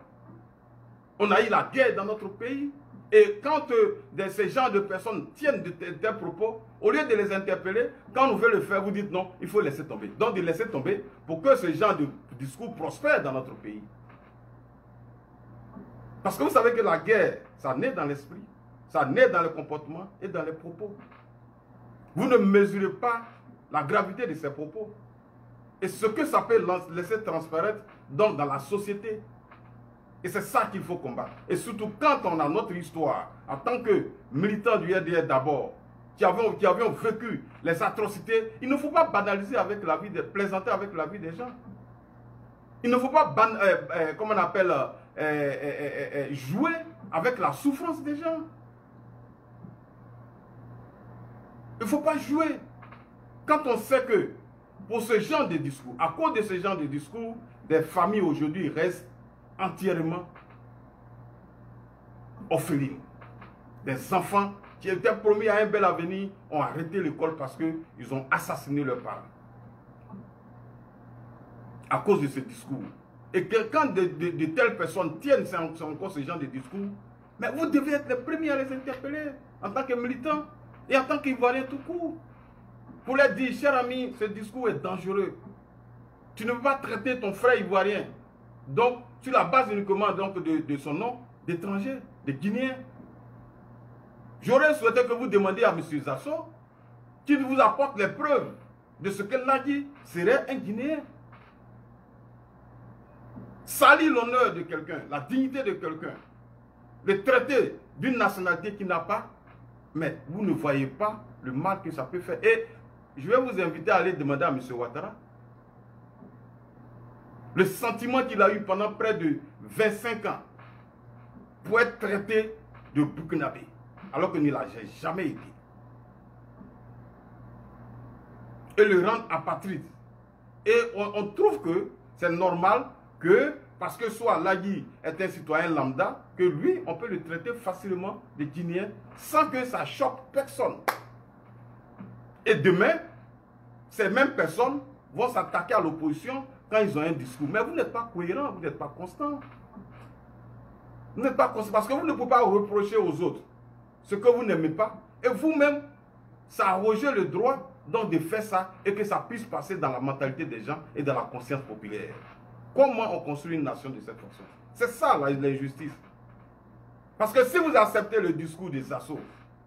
On a eu la guerre dans notre pays. Et quand euh, ces gens de personnes tiennent de tels propos, au lieu de les interpeller, quand on veut le faire, vous dites non, il faut laisser tomber. Donc de laisser tomber pour que ce genre de discours prospère dans notre pays. Parce que vous savez que la guerre, ça naît dans l'esprit, ça naît dans le comportement et dans les propos. Vous ne mesurez pas la gravité de ces propos. Et ce que ça peut laisser transparaître dans la société. Et c'est ça qu'il faut combattre. Et surtout quand on a notre histoire, en tant que militant du RDR d'abord, qui avions, qui vécu les atrocités, il ne faut pas banaliser avec la vie, de, plaisanter avec la vie des gens. Il ne faut pas, euh, euh, comment on appelle, euh, jouer avec la souffrance des gens. Il ne faut pas jouer. Quand on sait que pour ce genre de discours, à cause de ce genre de discours, des familles aujourd'hui restent entièrement orphelines. Des enfants qui étaient promis à un bel avenir ont arrêté l'école parce qu'ils ont assassiné leurs parents. À cause de ce discours. Et que quand de, telles personnes tiennent encore ce genre de discours, mais vous devez être les premiers à les interpeller en tant que militants et en tant qu'Ivoiriens tout court. Pour leur dire, cher ami, ce discours est dangereux. Tu ne peux pas traiter ton frère ivoirien. Donc, sur la base uniquement donc, de, son nom, d'étranger, de Guinéen. J'aurais souhaité que vous demandiez à M. Zasso qu'il vous apporte les preuves de ce que Nagui serait un Guinéen. Salir l'honneur de quelqu'un, la dignité de quelqu'un, le traiter d'une nationalité qui n'a pas, mais vous ne voyez pas le mal que ça peut faire. Je vais vous inviter à aller demander à M. Ouattara le sentiment qu'il a eu pendant près de 25 ans pour être traité de Burkinabé, alors qu'il ne l'a jamais été. Et le rendre apatride. Et on, trouve que c'est normal que, parce que soit Lagui est un citoyen lambda, que lui, on peut le traiter facilement de Guinéen sans que ça choque personne. Et demain, ces mêmes personnes vont s'attaquer à l'opposition quand ils ont un discours. Mais vous n'êtes pas cohérent, vous n'êtes pas constant. Vous n'êtes pas constant parce que vous ne pouvez pas reprocher aux autres ce que vous n'aimez pas. Et vous-même, ça arroger le droit donc de faire ça et que ça puisse passer dans la mentalité des gens et dans la conscience populaire. Comment on construit une nation de cette façon? C'est ça l'injustice. Parce que si vous acceptez le discours des assauts,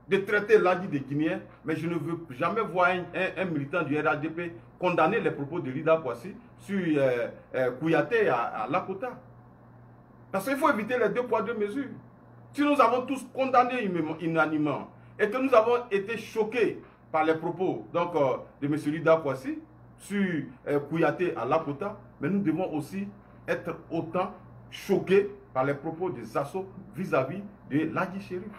de traiter l'Adi des Guinéens, mais je ne veux jamais voir un, militant du RADP condamner les propos de Lida Kwasi sur euh, euh, Kouyaté à, Lakota. Parce qu'il faut éviter les deux poids, deux mesures. Si nous avons tous condamné unanimement et que nous avons été choqués par les propos donc, euh, de M. Lida Kwasi sur Kouyaté à Lakota, mais nous devons aussi être autant choqués par les propos des assauts vis-à-vis de l'Adi Chérif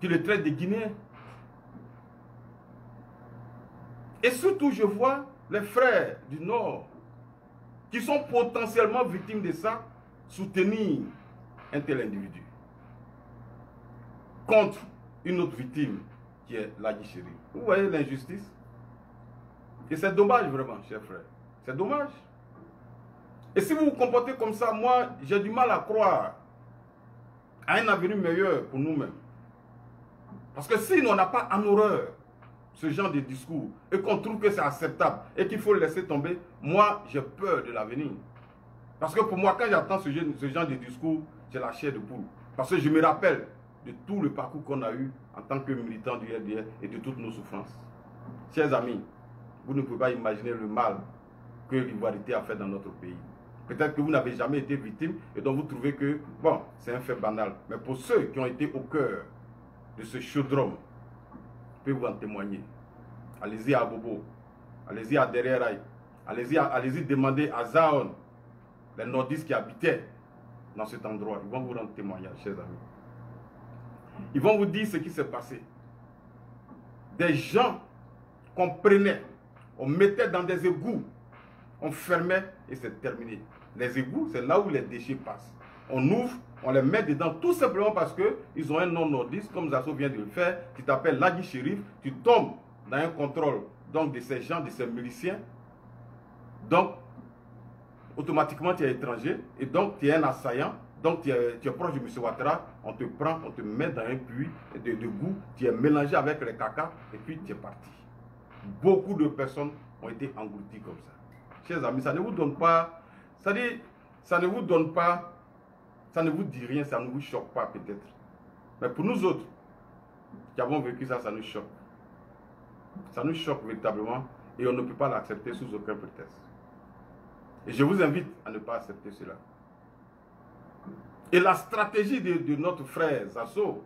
qui le traite de Guinéens. Et surtout, je vois les frères du Nord qui sont potentiellement victimes de ça soutenir un tel individu contre une autre victime qui est la Guichérie. Vous voyez l'injustice? Et c'est dommage vraiment, chers frères. C'est dommage. Et si vous vous comportez comme ça, moi, j'ai du mal à croire à un avenir meilleur pour nous-mêmes. Parce que si on n'a pas en horreur ce genre de discours et qu'on trouve que c'est acceptable et qu'il faut le laisser tomber, moi, j'ai peur de l'avenir. Parce que pour moi, quand j'entends ce, genre de discours, j'ai la chair de poule. Parce que je me rappelle de tout le parcours qu'on a eu en tant que militant du RDR et de toutes nos souffrances. Chers amis, vous ne pouvez pas imaginer le mal que l'ivoirité a fait dans notre pays. Peut-être que vous n'avez jamais été victime et donc vous trouvez que, bon, c'est un fait banal. Mais pour ceux qui ont été au cœur de ce chaudron, je peux vous en témoigner. Allez-y à Bobo, allez-y à Derrière allez-y allez demander à Zaon, les nordistes qui habitaient dans cet endroit. Ils vont vous rendre témoignage, chers amis. Ils vont vous dire ce qui s'est passé. Des gens qu'on prenait, on mettait dans des égouts, on fermait et c'est terminé. Les égouts, c'est là où les déchets passent. On ouvre, on les met dedans tout simplement parce qu'ils ont un nom nordiste, comme Zasso vient de le faire, qui t'appelle Lagi Shérif. Tu tombes dans un contrôle donc, de ces gens, de ces miliciens. Donc, automatiquement, tu es étranger et donc tu es un assaillant. Donc, tu es, proche de M. Ouattara, on te prend, on te met dans un puits de, de goût, tu es mélangé avec les caca et puis tu es parti. Beaucoup de personnes ont été englouties comme ça. Chers amis, ça ne vous donne pas, ça, dit, ça ne vous donne pas, ça ne vous dit rien, ça ne vous choque pas peut-être. Mais pour nous autres, qui avons vécu ça, ça nous choque. Ça nous choque véritablement et on ne peut pas l'accepter sous aucun prétexte. Et je vous invite à ne pas accepter cela. Et la stratégie de, notre frère Zasso,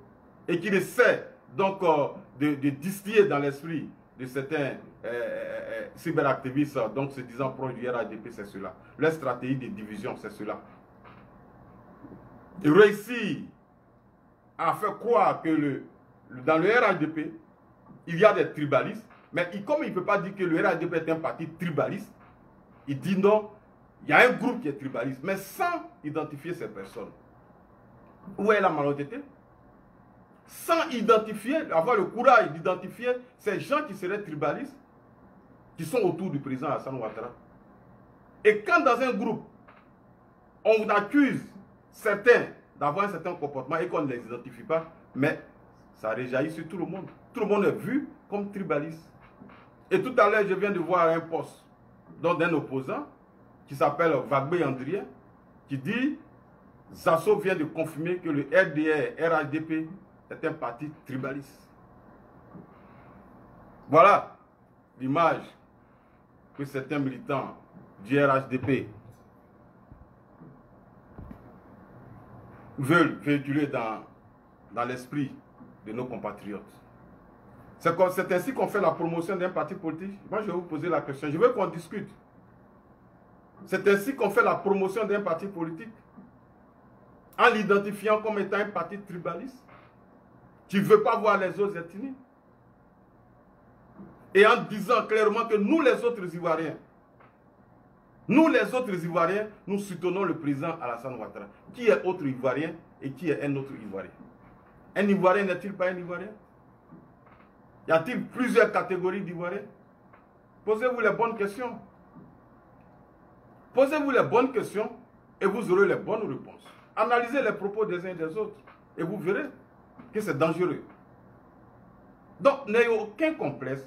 et qu'il essaie donc euh, de, distiller dans l'esprit de certains euh, euh, cyberactivistes, donc se disant proche du RADP, c'est cela. Leur stratégie de division, c'est cela. Il réussit à faire croire que le, dans le RADP, il y a des tribalistes, mais comme il ne peut pas dire que le RADP est un parti tribaliste, il dit non, il y a un groupe qui est tribaliste, mais sans identifier ces personnes. Où est la malhonnêteté? Sans identifier, avoir le courage d'identifier ces gens qui seraient tribalistes, qui sont autour du président Hassan Ouattara. Et quand dans un groupe, on accuse certains d'avoir un certain comportement et qu'on ne les identifie pas, mais ça réjaillit sur tout le monde. Tout le monde est vu comme tribaliste. Et tout à l'heure, je viens de voir un poste d'un opposant qui s'appelle Vagbe Andrien, qui dit Zasso vient de confirmer que le RDR, RHDP est un parti tribaliste. Voilà l'image que certains militants du RHDP veulent véhiculer dans, dans l'esprit de nos compatriotes. C'est ainsi qu'on fait la promotion d'un parti politique. Moi, je vais vous poser la question. Je veux qu'on discute. C'est ainsi qu'on fait la promotion d'un parti politique en l'identifiant comme étant un parti tribaliste qui ne veut pas voir les autres ethnies et en disant clairement que nous les autres Ivoiriens, nous les autres Ivoiriens, nous soutenons le président Alassane Ouattara. Qui est autre Ivoirien et qui est un autre Ivoirien Un Ivoirien n'est-il pas un Ivoirien? Y a-t-il plusieurs catégories d'Ivoiriens? Posez-vous les bonnes questions. Posez-vous les bonnes questions et vous aurez les bonnes réponses. Analysez les propos des uns et des autres et vous verrez que c'est dangereux. Donc, n'ayez aucun complexe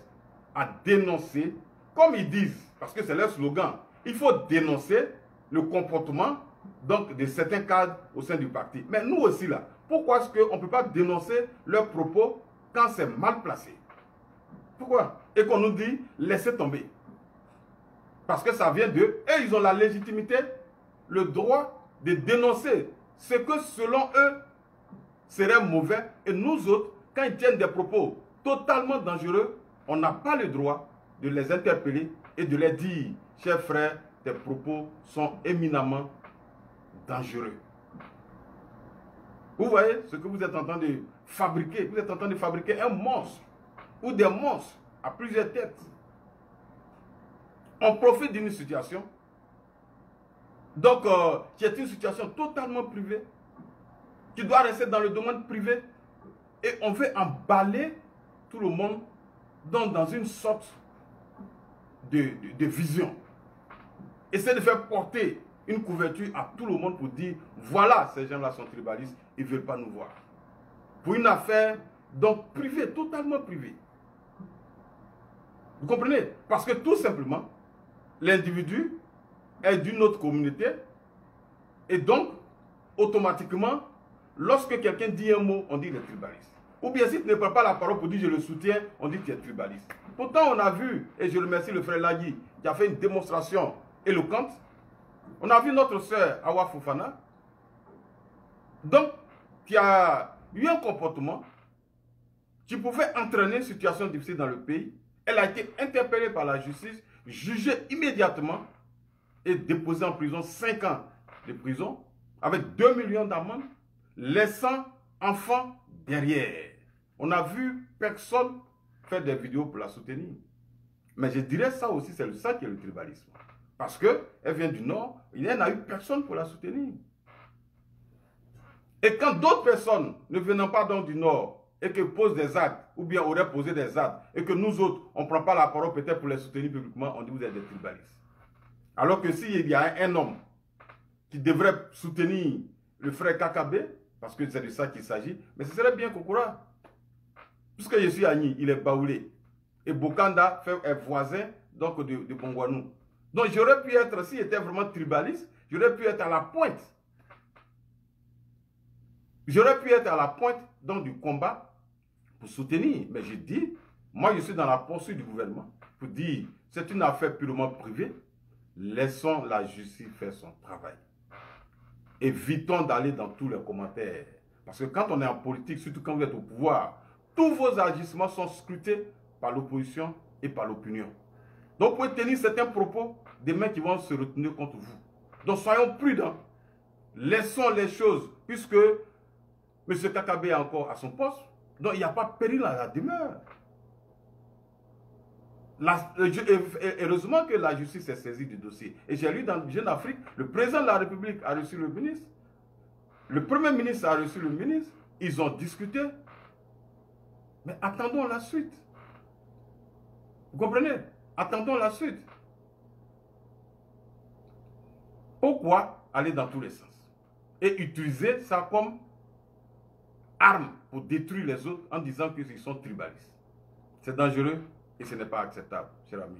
à dénoncer, comme ils disent, parce que c'est leur slogan, il faut dénoncer le comportement donc, de certains cadres au sein du parti. Mais nous aussi, là, pourquoi est-ce qu'on ne peut pas dénoncer leurs propos quand c'est mal placé? Pourquoi? Et qu'on nous dit, laissez tomber. Parce que ça vient d'eux. Et ils ont la légitimité, le droit de dénoncer ce que selon eux serait mauvais. Et nous autres, quand ils tiennent des propos totalement dangereux, on n'a pas le droit de les interpeller et de les dire, chers frères, tes propos sont éminemment dangereux. Vous voyez ce que vous êtes en train de fabriquer. Vous êtes en train de fabriquer un monstre ou des monstres à plusieurs têtes. On profite d'une situation donc, euh, qui est une situation totalement privée, qui doit rester dans le domaine privé, et on veut emballer tout le monde dans, dans une sorte de, de, vision. Essayer de faire porter une couverture à tout le monde pour dire, voilà, ces gens-là sont tribalistes, ils ne veulent pas nous voir. Pour une affaire, donc privée, totalement privée. Vous comprenez? Parce que tout simplement, l'individu est d'une autre communauté. Et donc, automatiquement, lorsque quelqu'un dit un mot, on dit qu'il est tribaliste. Ou bien si tu ne prends pas la parole pour dire je le soutiens, on dit qu'il est tribaliste. Pourtant, on a vu, et je remercie le frère Lagui, qui a fait une démonstration éloquente. On a vu notre sœur Awa Fofana, donc, qui a eu un comportement qui pouvait entraîner une situation difficile dans le pays. Elle a été interpellée par la justice, jugée immédiatement et déposée en prison 5 ans de prison avec 2 millions d'amendes, laissant enfants derrière. On a vu personne faire des vidéos pour la soutenir. Mais je dirais ça aussi, c'est ça qui est le tribalisme. Parce qu'elle vient du Nord, il n'y a eu personne pour la soutenir. Et quand d'autres personnes ne venant pas donc du Nord et qui posent des actes, ou bien auraient posé des actes, et que nous autres, on ne prend pas la parole peut-être pour les soutenir publiquement, on dit vous êtes des tribalistes. Alors que s'il y a un homme qui devrait soutenir le frère Kakabé, parce que c'est de ça qu'il s'agit, mais ce serait bien Kokura. Puisque je suis Agni, il est baoulé. Et Bokanda est voisin donc de, de Bongwanou. Donc j'aurais pu être, s'il était vraiment tribaliste, j'aurais pu être à la pointe. J'aurais pu être à la pointe donc, du combat pour soutenir. Mais j'ai dit, moi je suis dans la poursuite du gouvernement pour dire, c'est une affaire purement privée. Laissons la justice faire son travail. Évitons d'aller dans tous les commentaires. Parce que quand on est en politique, surtout quand vous êtes au pouvoir, tous vos agissements sont scrutés par l'opposition et par l'opinion. Donc, pouvez tenir certains propos des mains qui vont se retenir contre vous. Donc, soyons prudents. Laissons les choses, puisque M. Kakabe est encore à son poste. Donc, il n'y a pas péril à la demeure. heureusement que la justice est saisie du dossier. Et j'ai lu dans Jeune Afrique, le président de la République a reçu le ministre, le premier ministre a reçu le ministre, ils ont discuté. Mais attendons la suite. Vous comprenez? Attendons la suite. Pourquoi aller dans tous les sens Et utiliser ça comme arme pour détruire les autres en disant qu'ils sont tribalistes? C'est dangereux et ce n'est pas acceptable, cher ami.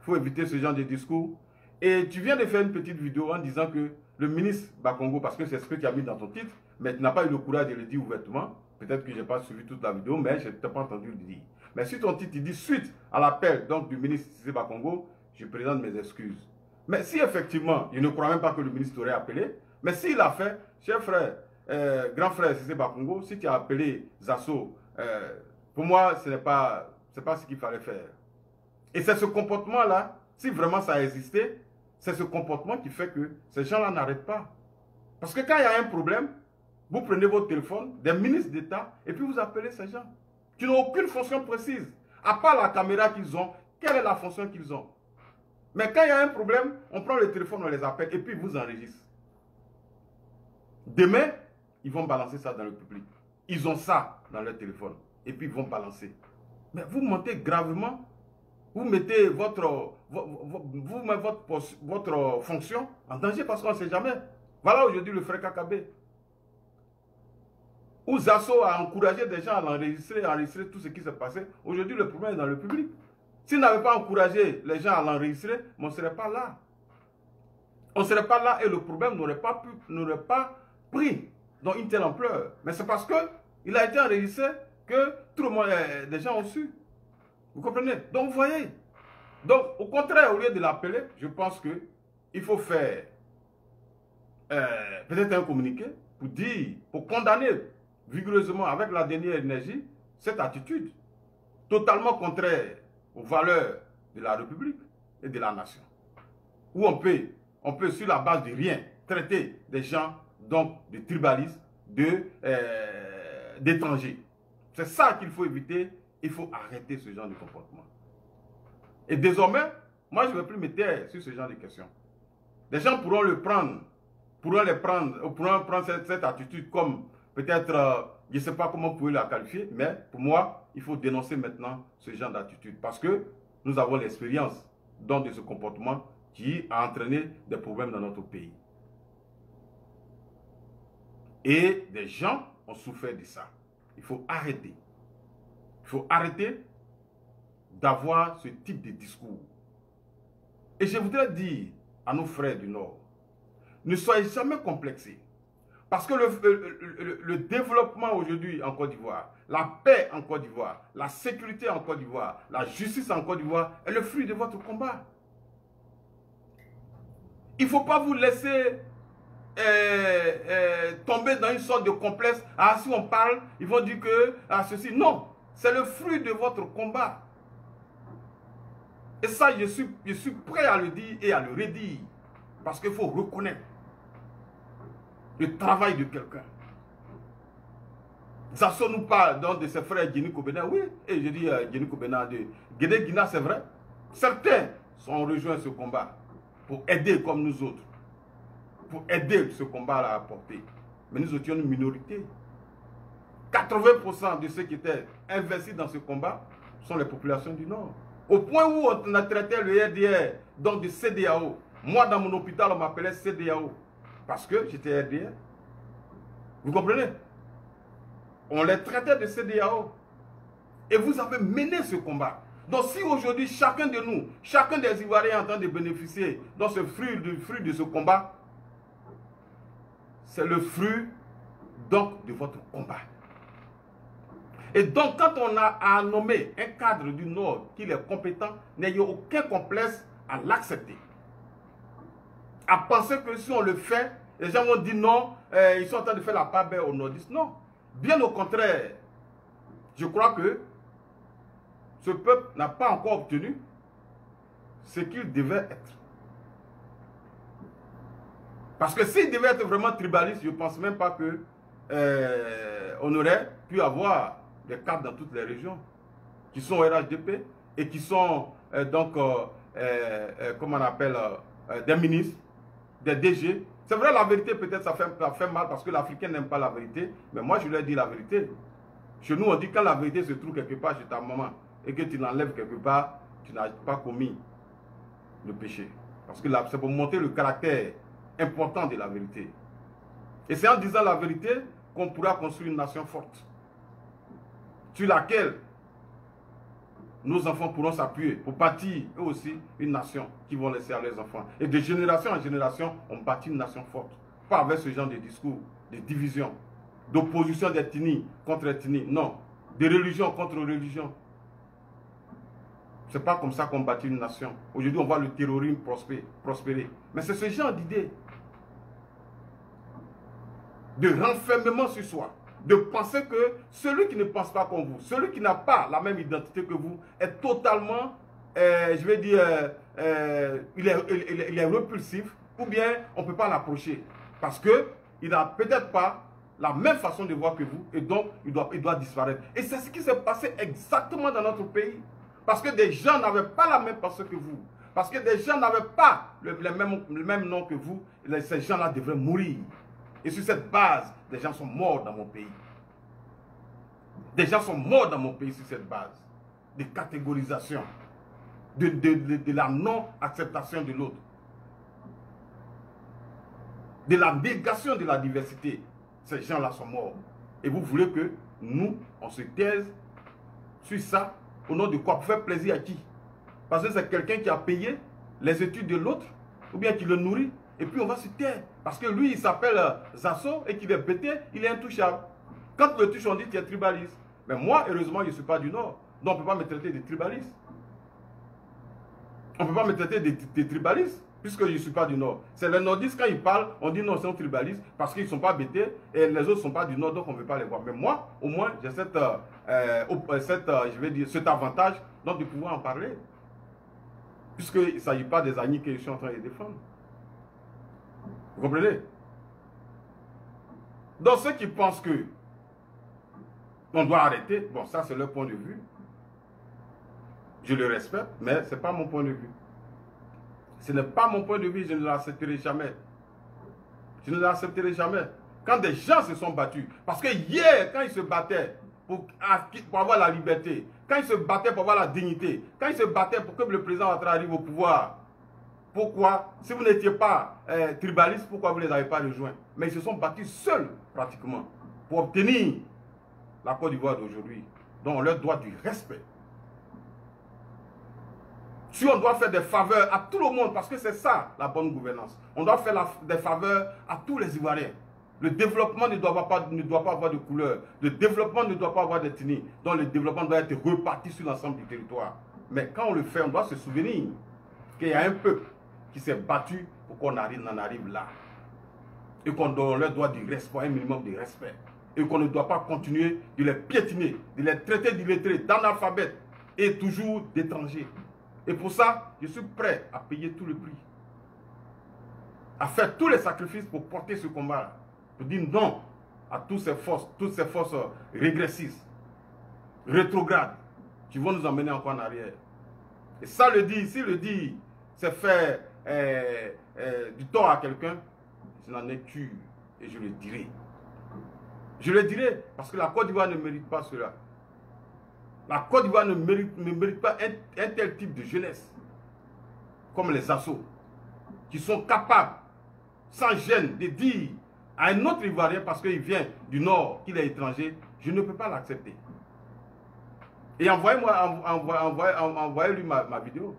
Il faut éviter ce genre de discours. Et tu viens de faire une petite vidéo en disant que le ministre Bakongo, parce que c'est ce que tu as mis dans ton titre, mais tu n'as pas eu le courage de le dire ouvertement. Peut-être que je n'ai pas suivi toute la vidéo, mais je ne t'ai pas entendu le dire. Mais si ton titre dit suite à l'appel du ministre Bakongo, je présente mes excuses. Mais si effectivement, je ne crois même pas que le ministre aurait appelé, mais s'il a fait, cher frère, euh, grand frère Sissé Bakongo, si tu as appelé Zasso, euh, pour moi, ce n'est pas, pas ce qu'il fallait faire. Et c'est ce comportement-là, si vraiment ça a existé, c'est ce comportement qui fait que ces gens-là n'arrêtent pas. Parce que quand il y a un problème, vous prenez votre téléphone, des ministres d'État, et puis vous appelez ces gens qui n'ont aucune fonction précise. À part la caméra qu'ils ont, quelle est la fonction qu'ils ont? Mais quand il y a un problème, on prend le téléphone, on les appelle, et puis ils vous enregistrent. Demain, ils vont balancer ça dans le public. Ils ont ça dans leur téléphone, et puis ils vont balancer. Mais vous mentez gravement. Vous mettez votre, vous mettez votre, votre fonction en danger parce qu'on ne sait jamais. Voilà aujourd'hui le frère Kakabé où Zasso a encouragé des gens à l'enregistrer, à enregistrer tout ce qui s'est passé. Aujourd'hui, le problème est dans le public. S'il n'avait pas encouragé les gens à l'enregistrer, on ne serait pas là. On ne serait pas là et le problème n'aurait pas, pas pris dans une telle ampleur. Mais c'est parce qu'il a été enregistré que tout le monde, euh, des gens ont su. Vous comprenez? Donc, vous voyez. Donc, au contraire, au lieu de l'appeler, je pense qu'il faut faire euh, peut-être un communiqué pour dire, pour condamner vigoureusement avec la dernière énergie cette attitude totalement contraire aux valeurs de la République et de la nation. Où on peut, on peut sur la base de rien, traiter des gens donc de tribalistes, euh, d'étrangers. C'est ça qu'il faut éviter. Il faut arrêter ce genre de comportement. Et désormais, moi je ne vais plus me taire sur ce genre de questions. Les gens pourront le prendre, pourront les prendre, pourront prendre cette attitude comme Peut-être, euh, je ne sais pas comment vous pouvez la qualifier, mais pour moi, il faut dénoncer maintenant ce genre d'attitude. Parce que nous avons l'expérience de ce comportement qui a entraîné des problèmes dans notre pays. Et des gens ont souffert de ça. Il faut arrêter. Il faut arrêter d'avoir ce type de discours. Et je voudrais dire à nos frères du Nord, ne soyez jamais complexés. Parce que le, développement aujourd'hui en Côte d'Ivoire, la paix en Côte d'Ivoire, la sécurité en Côte d'Ivoire, la justice en Côte d'Ivoire est le fruit de votre combat. Il ne faut pas vous laisser euh, euh, tomber dans une sorte de complexe. Ah, si on parle, ils vont dire que ah, ceci. Non, c'est le fruit de votre combat. Et ça, je suis, je suis prêt à le dire et à le redire. Parce qu'il faut reconnaître le travail de quelqu'un. Zasson nous parle donc de ses frères Jenny Kobena. Oui, et je dis euh, Jenny Kobena de Guédé Guina, c'est vrai. Certains sont rejoints ce combat pour aider comme nous autres. Pour aider ce combat à porter. Mais nous étions une minorité. 80% de ceux qui étaient investis dans ce combat sont les populations du Nord. Au point où on a traité le RDR, donc du CDAO. Moi, dans mon hôpital, on m'appelait CDAO. Parce que j'étais RDR. Vous comprenez? On les traitait de CDAO. Et vous avez mené ce combat. Donc si aujourd'hui, chacun de nous, chacun des Ivoiriens est en train de bénéficier dans ce fruit, du fruit de ce combat, c'est le fruit donc de votre combat. Et donc, quand on a à nommer un cadre du Nord qui est compétent, n'ayez aucun complexe à l'accepter. À penser que si on le fait, les gens vont dire non, euh, ils sont en train de faire la part belle aux nordistes. Non. Bien au contraire, je crois que ce peuple n'a pas encore obtenu ce qu'il devait être. Parce que s'il devait être vraiment tribaliste, je ne pense même pas qu'on euh, aurait pu avoir des cadres dans toutes les régions qui sont au RHDP et qui sont euh, donc, euh, euh, comment on appelle, des ministres, des DG. C'est vrai, la vérité, peut-être, ça fait, ça fait mal parce que l'Africain n'aime pas la vérité. Mais moi, je lui ai dit la vérité. Chez nous, on dit quand la vérité se trouve quelque part chez ta maman et que tu l'enlèves quelque part, tu n'as pas commis le péché. Parce que c'est pour montrer le caractère important de la vérité. Et c'est en disant la vérité qu'on pourra construire une nation forte sur laquelle nos enfants pourront s'appuyer pour bâtir eux aussi une nation qui vont laisser à leurs enfants. Et de génération en génération, on bâtit une nation forte. Pas avec ce genre de discours, de division, d'opposition d'ethnie contre ethnie. Non. De religion contre religion. C'est pas comme ça qu'on bâtit une nation. Aujourd'hui, on voit le terrorisme prospérer. Mais c'est ce genre d'idée de renfermement sur soi de penser que celui qui ne pense pas comme vous, celui qui n'a pas la même identité que vous, est totalement, euh, je vais dire, euh, euh, il, est, repulsif, ou bien on ne peut pas l'approcher. Parce qu'il n'a peut-être pas la même façon de voir que vous, et donc il doit, il doit disparaître. Et c'est ce qui s'est passé exactement dans notre pays. Parce que des gens n'avaient pas la même pensée que vous. Parce que des gens n'avaient pas le, même, le même nom que vous. Ces gens-là devraient mourir. Et sur cette base, des gens sont morts dans mon pays. Des gens sont morts dans mon pays sur cette base. De catégorisation. De, de la non-acceptation de l'autre. De la négation de la diversité. Ces gens-là sont morts. Et vous voulez que nous, on se taise sur ça au nom de quoi? Pour faire plaisir à qui? Parce que c'est quelqu'un qui a payé les études de l'autre ou bien qui le nourrit? Et puis on va se taire. Parce que lui, il s'appelle euh, Zasso et qu'il est bêté, il est intouchable. Quand le touche, on dit qu'il est tribaliste. Mais moi, heureusement, je ne suis pas du Nord. Donc on ne peut pas me traiter de tribaliste. On ne peut pas me traiter de, tribaliste puisque je ne suis pas du Nord. C'est les nordistes, quand ils parlent, on dit non, c'est un tribaliste parce qu'ils ne sont pas bêtés et les autres ne sont pas du Nord, donc on ne veut pas les voir. Mais moi, au moins, j'ai cet avantage donc, de pouvoir en parler. Puisqu'il ne s'agit pas des amis que je suis en train de défendre. Vous comprenez? Donc ceux qui pensent que on doit arrêter, bon ça c'est leur point de vue. Je le respecte, mais ce n'est pas mon point de vue. Ce n'est pas mon point de vue, je ne l'accepterai jamais. Je ne l'accepterai jamais. Quand des gens se sont battus, parce que hier, quand ils se battaient pour, avoir la liberté, quand ils se battaient pour avoir la dignité, quand ils se battaient pour que le président arrive au pouvoir, pourquoi Si vous n'étiez pas euh, tribaliste, pourquoi vous ne les avez pas rejoints? Mais ils se sont battus seuls, pratiquement, pour obtenir la Côte d'Ivoire d'aujourd'hui. Donc on leur doit du respect. Si on doit faire des faveurs à tout le monde, parce que c'est ça la bonne gouvernance, on doit faire des faveurs à tous les Ivoiriens. Le développement ne doit, pas, ne doit pas avoir de couleur. Le développement ne doit pas avoir d'ethnie. Donc le développement doit être reparti sur l'ensemble du territoire. Mais quand on le fait, on doit se souvenir qu'il y a un peuple qui s'est battu pour qu'on arrive, en arrive là. Et qu'on leur doit du respect, un minimum de respect. Et qu'on ne doit pas continuer de les piétiner, de les traiter d'illettrés, d'analphabètes et toujours d'étrangers. Et pour ça, je suis prêt à payer tout le prix. À faire tous les sacrifices pour porter ce combat-là. Pour dire non à toutes ces forces, toutes ces forces régressistes, rétrogrades, qui vont nous emmener encore en arrière. Et ça le dit, s'il le dit, c'est faire euh, euh, du tort à quelqu'un, je n'en ai tu et je le dirai. Je le dirai parce que la Côte d'Ivoire ne mérite pas cela. La Côte d'Ivoire ne mérite, ne mérite pas un, tel type de jeunesse comme les assauts qui sont capables, sans gêne, de dire à un autre Ivoirien parce qu'il vient du Nord, qu'il est étranger, je ne peux pas l'accepter. Et envoyez-moi, envoyez, envoyez, lui ma, ma, vidéo.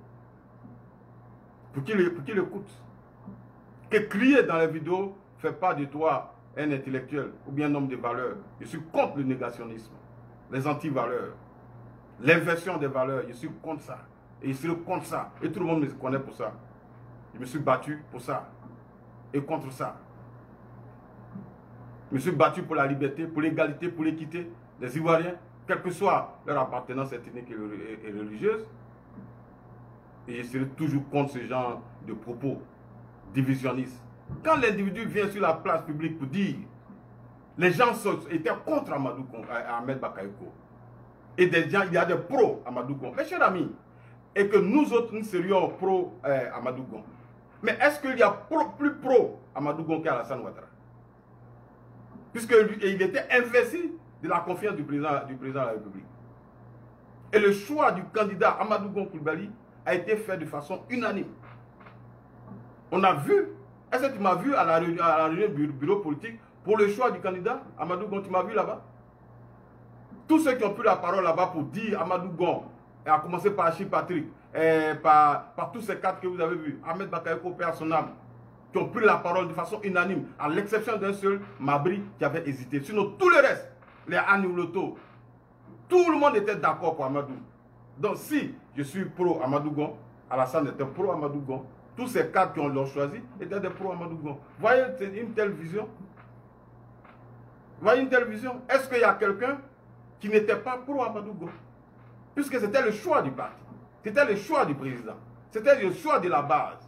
Pour qu'il écoute. Que crier dans la vidéo ne fait pas de toi un intellectuel ou bien un homme de valeur. Je suis contre le négationnisme, les anti-valeurs, l'inversion des valeurs. Je suis contre ça. Et je suis contre ça. Et tout le monde me connaît pour ça. Je me suis battu pour ça. Et contre ça. Je me suis battu pour la liberté, pour l'égalité, pour l'équité des Ivoiriens quelle que soit leur appartenance ethnique et religieuse. Et je serai toujours contre ce genre de propos divisionnistes. Quand l'individu vient sur la place publique pour dire les gens étaient contre Amadou euh, Ahmed Bakayoko. Et des gens, il y a des pros Amadou Gon. Mes chers amis, et que nous autres, nous serions pro euh, Amadou Gon. Mais est-ce qu'il y a plus pro Amadou Gon qu'Alassane Ouattara? Puisqu'il était investi de la confiance du président, du président de la République. Et le choix du candidat Amadou Gon Koulibaly a été fait de façon unanime. On a vu, est-ce que tu m'as vu à la, réunion du bureau politique pour le choix du candidat Amadou Gon, tu m'as vu là-bas? Tous ceux qui ont pris la parole là-bas pour dire Amadou Gon, et à commencer par Achille Patrick, et par, tous ces quatre que vous avez vus, Ahmed Bakayoko, père son âme, qui ont pris la parole de façon unanime, à l'exception d'un seul, Mabri, qui avait hésité. Sinon, tout le reste, les Anouloto. Tout le monde était d'accord pour Amadou. Donc si je suis pro Amadou Gon, Alassane était pro Amadou Gon, tous ces cadres qui ont choisi étaient des pro Amadou Gon. Voyez une telle vision Voyez une telle vision Est-ce qu'il y a quelqu'un qui n'était pas pro Amadou Gon Puisque c'était le choix du parti. C'était le choix du président. C'était le choix de la base.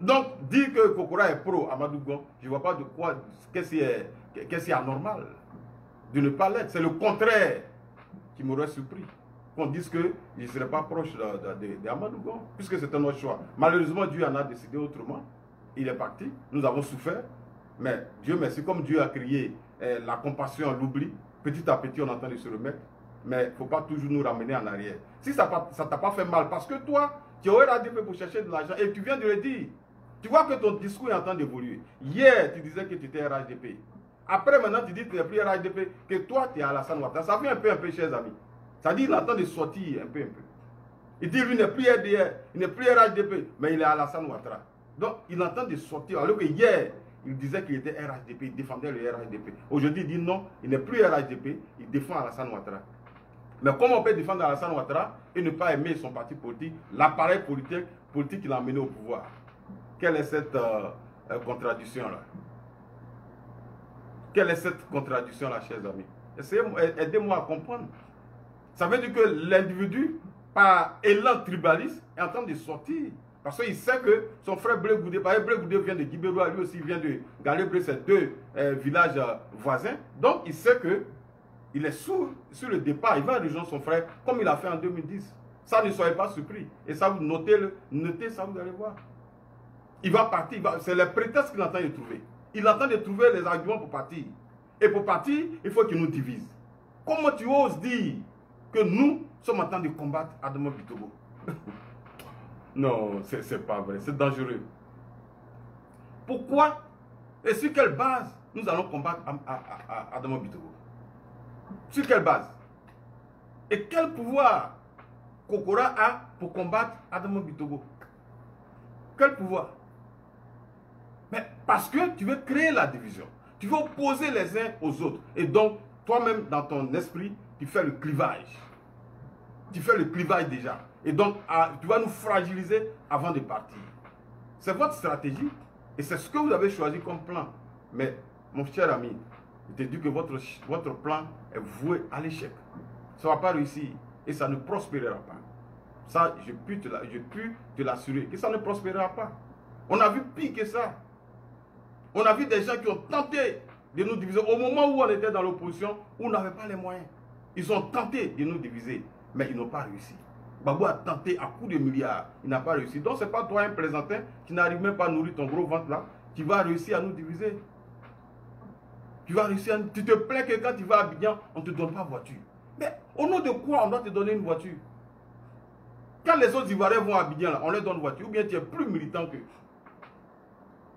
Donc, dire que Kokora est pro Amadou Gon, je ne vois pas de quoi, qu'est-ce qui est, anormal de ne pas l'être. C'est le contraire qui m'aurait surpris. Qu'on dise qu'il ne serait pas proche d'Amadou Gon, puisque c'est un autre choix. Malheureusement, Dieu en a décidé autrement. Il est parti. Nous avons souffert. Mais Dieu merci, comme Dieu a créé eh, la compassion, l'oubli, petit à petit, on entend de se remettre. Mais il ne faut pas toujours nous ramener en arrière. Si ça ne t'a pas fait mal, parce que toi, tu aurais RADP pour chercher de l'argent et tu viens de le dire. Tu vois que ton discours est en train d'évoluer. Hier, tu disais que tu étais RHDP. Après, maintenant, tu dis que tu n'es plus RHDP, que toi, tu es Alassane Ouattara. Ça fait un peu, un peu, chers amis. Dit qu'il attend de sortir un peu, un peu. Il dit, lui, n'est plus RDR, il n'est plus RHDP, mais il est Alassane Ouattara. Donc, il entend de sortir. Alors que hier, il disait qu'il était RHDP, il défendait le RHDP. Aujourd'hui, il dit non, il n'est plus RHDP, il défend Alassane Ouattara. Mais comment on peut défendre Alassane Ouattara et ne pas aimer son parti politique, l'appareil politique, politique qu'il a mené au pouvoir quelle est cette euh, euh, contradiction-là? Quelle est cette contradiction-là, chers amis? Aidez-moi à comprendre. Ça veut dire que l'individu, par élan tribaliste, est en train de sortir. Parce qu'il sait que son frère Blé Goudé, par exemple, vient de Guibéroa, lui aussi vient de Galébré, c'est deux euh, villages voisins. Donc il sait que il est sur, sur le départ, il va rejoindre son frère comme il a fait en 2010. Ça, ne soyez pas surpris. Et ça, vous notez, le, notez ça, vous allez voir. Il va partir. C'est le prétexte qu'il entend de trouver. Il entend de trouver les arguments pour partir. Et pour partir, il faut qu'il nous divise. Comment tu oses dire que nous sommes en train de combattre Adamo Bitogo Non, c'est pas vrai. C'est dangereux. Pourquoi et sur quelle base nous allons combattre Adamo Bitogo Sur quelle base? Et quel pouvoir Kokora a pour combattre Adamo Bitogo Quel pouvoir? Mais parce que tu veux créer la division. Tu veux opposer les uns aux autres. Et donc, toi-même, dans ton esprit, tu fais le clivage. Tu fais le clivage déjà. Et donc, ah, tu vas nous fragiliser avant de partir. C'est votre stratégie et c'est ce que vous avez choisi comme plan. Mais, mon cher ami, je te dis que votre, votre plan est voué à l'échec. Ça ne va pas réussir et ça ne prospérera pas. Ça, je peux te l'assurer que ça ne prospérera pas. On a vu pire que ça. On a vu des gens qui ont tenté de nous diviser au moment où on était dans l'opposition, où on n'avait pas les moyens. Ils ont tenté de nous diviser, mais ils n'ont pas réussi. Babou a tenté à coups de milliards, il n'a pas réussi. Donc ce n'est pas toi un plaisantin qui n'arrive même pas à nourrir ton gros ventre là, qui va réussir à nous diviser. Tu vas réussir, tu te plains que quand tu vas à Abidjan, on ne te donne pas voiture. Mais au nom de quoi on doit te donner une voiture? Quand les autres Ivoiriens vont à Abidjan, là, on leur donne voiture, ou bien tu es plus militant qu'eux.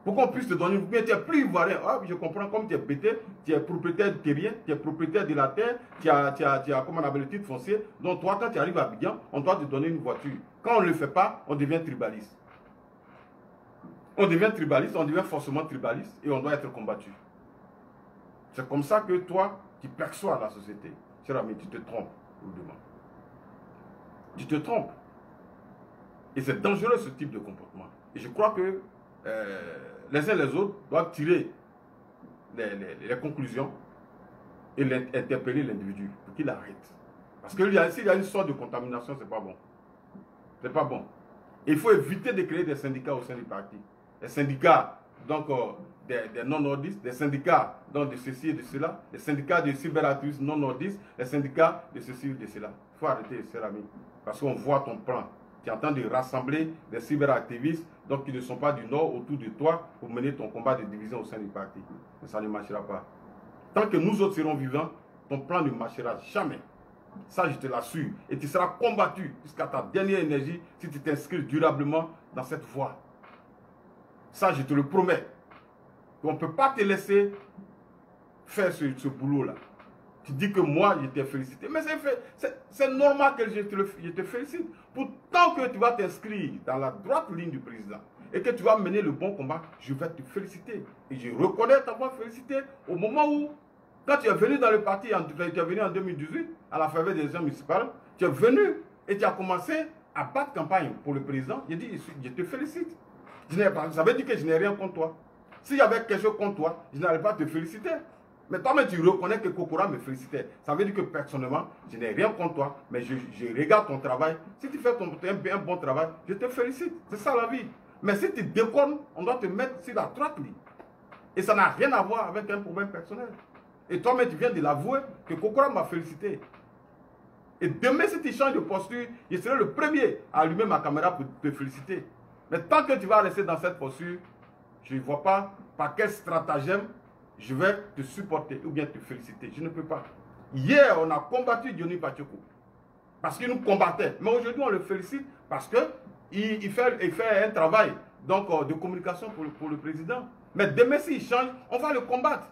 Pour qu'on puisse te donner une voiture, tu es plus ivoirien. Ah, je comprends, comme tu es bêté, tu es propriétaire de terrien, tu es propriétaire de la terre, tu as, tu as, tu as comme on appelle le titre foncier. Donc toi, quand tu arrives à Abidjan, on doit te donner une voiture. Quand on ne le fait pas, on devient tribaliste. On devient tribaliste, on devient forcément tribaliste et on doit être combattu. C'est comme ça que toi, tu perçois la société. Cher ami, tu te trompes, Tu te trompes. Et c'est dangereux ce type de comportement. Et je crois que euh, les uns les autres doivent tirer les, conclusions et interpeller l'individu pour qu'il arrête. Parce que s'il y a une sorte de contamination, ce n'est pas bon. Ce n'est pas bon. Il faut éviter de créer des syndicats au sein du parti. Les syndicats, donc, euh, des, non-nordistes, des syndicats donc, de ceci et de cela, des syndicats de cyberactivistes non-nordistes, les syndicats de ceci et de cela. Il faut arrêter, cher ami, parce qu'on voit ton plan. Tu es en train de rassembler des cyberactivistes donc qui ne sont pas du Nord autour de toi pour mener ton combat de division au sein du parti. Mais ça ne marchera pas. Tant que nous autres serons vivants, ton plan ne marchera jamais. Ça, je te l'assure. Et tu seras combattu jusqu'à ta dernière énergie si tu t'inscris durablement dans cette voie. Ça, je te le promets. On ne peut pas te laisser faire ce, boulot-là. Tu dis que moi, je t'ai félicité. Mais c'est normal que je te, je te félicite. Pourtant que tu vas t'inscrire dans la droite ligne du président et que tu vas mener le bon combat, je vais te féliciter. Et je reconnais t'avoir félicité au moment où, quand tu es venu dans le parti, tu es venu en 2018, à la faveur des élections municipales, tu es venu et tu as commencé à battre campagne pour le président. Je dis, je te félicite. Ça veut dire que je n'ai rien contre toi. S'il y avait quelque chose contre toi, je n'allais pas te féliciter. Mais toi-même, tu reconnais que Kokora me félicitait. Ça veut dire que personnellement, je n'ai rien contre toi, mais je, regarde ton travail. Si tu fais un, bon travail, je te félicite. C'est ça la vie. Mais si tu déconnes, on doit te mettre sur la droite. Et ça n'a rien à voir avec un problème personnel. Et toi-même, tu viens de l'avouer que Kokora m'a félicité. Et demain, si tu changes de posture, je serai le premier à allumer ma caméra pour te féliciter. Mais tant que tu vas rester dans cette posture, je ne vois pas par quel stratagème je vais te supporter ou bien te féliciter. Je ne peux pas. Hier, on a combattu Diony Pachoko parce qu'il nous combattait. Mais aujourd'hui, on le félicite parce qu'il il fait, un travail donc, euh, de communication pour le, président. Mais demain, s'il change, on va le combattre.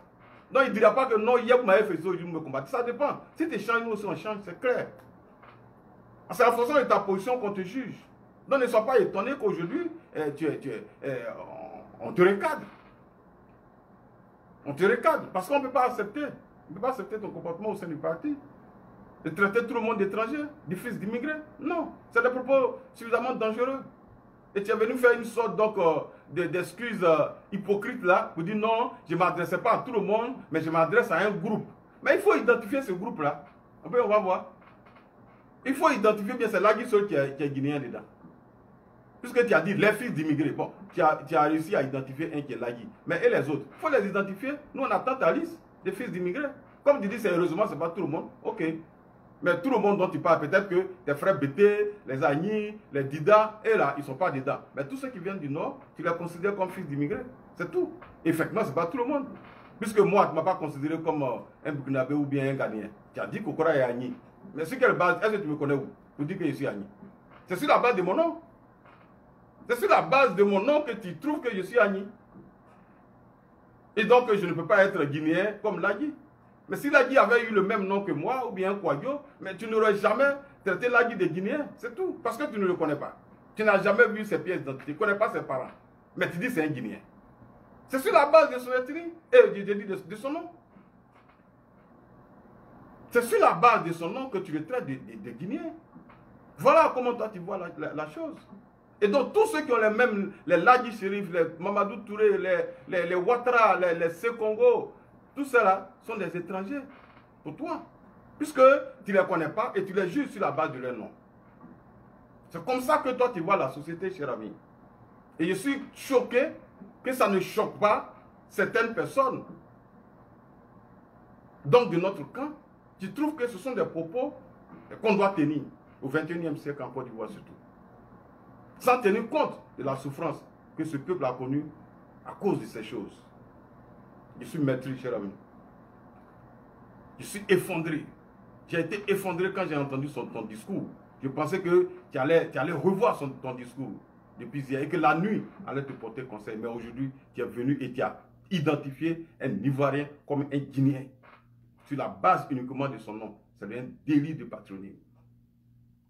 Donc, il ne dira pas que non, hier, vous m'avez fait ça, aujourd'hui, vous me combattez. Ça dépend. Si tu changes, nous aussi, on change, c'est clair. C'est la façon de ta position qu'on te juge. Donc, ne sois pas étonné qu'aujourd'hui, eh, tu, tu, eh, on te recadre. On te recadre parce qu'on ne peut pas accepter. On ne peut pas accepter ton comportement au sein du parti. De traiter tout le monde d'étranger, des fils d'immigrés. Non, c'est des propos suffisamment dangereux. Et tu es venu faire une sorte donc euh, d'excuse euh, hypocrite là pour dire non, je ne m'adressais pas à tout le monde, mais je m'adresse à un groupe. Mais il faut identifier ce groupe-là. On va voir. Il faut identifier bien, c'est là qui qui est guinéen dedans. Puisque tu as dit les fils d'immigrés, bon, tu as, réussi à identifier un qui est Lagui. Mais et les autres? Il faut les identifier. Nous, on attend ta liste des fils d'immigrés. Comme tu dis, c'est heureusement, ce n'est pas tout le monde. Ok. Mais tout le monde dont tu parles, peut-être que tes frères Bété, les Agnis, les Dida, et là, ils ne sont pas Dida. Mais tous ceux qui viennent du Nord, tu les considères comme fils d'immigrés. C'est tout. Effectivement, ce n'est pas tout le monde. Puisque moi, tu ne m'as pas considéré comme euh, un Burkinabé ou bien un Ghanéen. Tu as dit qu'Okora est Agni. Mais sur quelle base Est-ce que tu me connais où? Pour dire que je suis Agni. C'est sur la base de mon nom. C'est sur la base de mon nom que tu trouves que je suis Agni. Et donc, je ne peux pas être guinéen comme Lagui. Mais si Lagui avait eu le même nom que moi, ou bien Kouadio, mais tu n'aurais jamais traité Lagui de guinéen. C'est tout. Parce que tu ne le connais pas. Tu n'as jamais vu ses pièces d'identité. Tu ne connais pas ses parents. Mais tu dis c'est un guinéen. C'est sur la base de son ethnie et de, de, son nom. C'est sur la base de son nom que tu le traites de, de, Guinéen. Voilà comment toi tu vois la chose. Et donc, tous ceux qui ont les mêmes, les Ladi Sherif, les Mamadou Touré, les, les, les Ouattara, les, les Sekongo, tout cela sont des étrangers pour toi. Puisque tu ne les connais pas et tu les juges sur la base de leur nom. C'est comme ça que toi, tu vois la société, cher ami. Et je suis choqué que ça ne choque pas certaines personnes. Donc, de notre camp, tu trouves que ce sont des propos qu'on doit tenir au 21e siècle en Côte d'Ivoire surtout. Sans tenir compte de la souffrance que ce peuple a connue à cause de ces choses. Je suis maîtrise, cher ami. Je suis effondré. J'ai été effondré quand j'ai entendu son, ton discours. Je pensais que tu allais, tu allais revoir son, ton discours depuis hier et que la nuit allait te porter conseil. Mais aujourd'hui, tu es venu et tu as identifié un Ivoirien comme un Guinéen sur la base uniquement de son nom. C'est un délit de patronyme.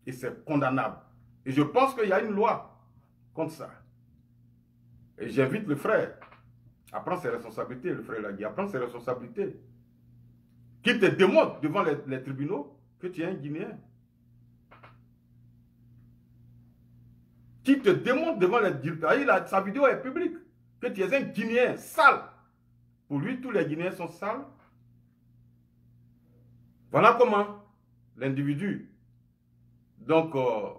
Et c'est condamnable. Et je pense qu'il y a une loi contre ça. Et j'invite le frère à prendre ses responsabilités, le frère Lagui, à prendre ses responsabilités. Qu'il te démontre devant les, tribunaux que tu es un Guinéen. Qu'il te démontre devant les tribunaux, sa vidéo est publique, que tu es un Guinéen sale. Pour lui, tous les Guinéens sont sales. Voilà comment l'individu, donc, euh,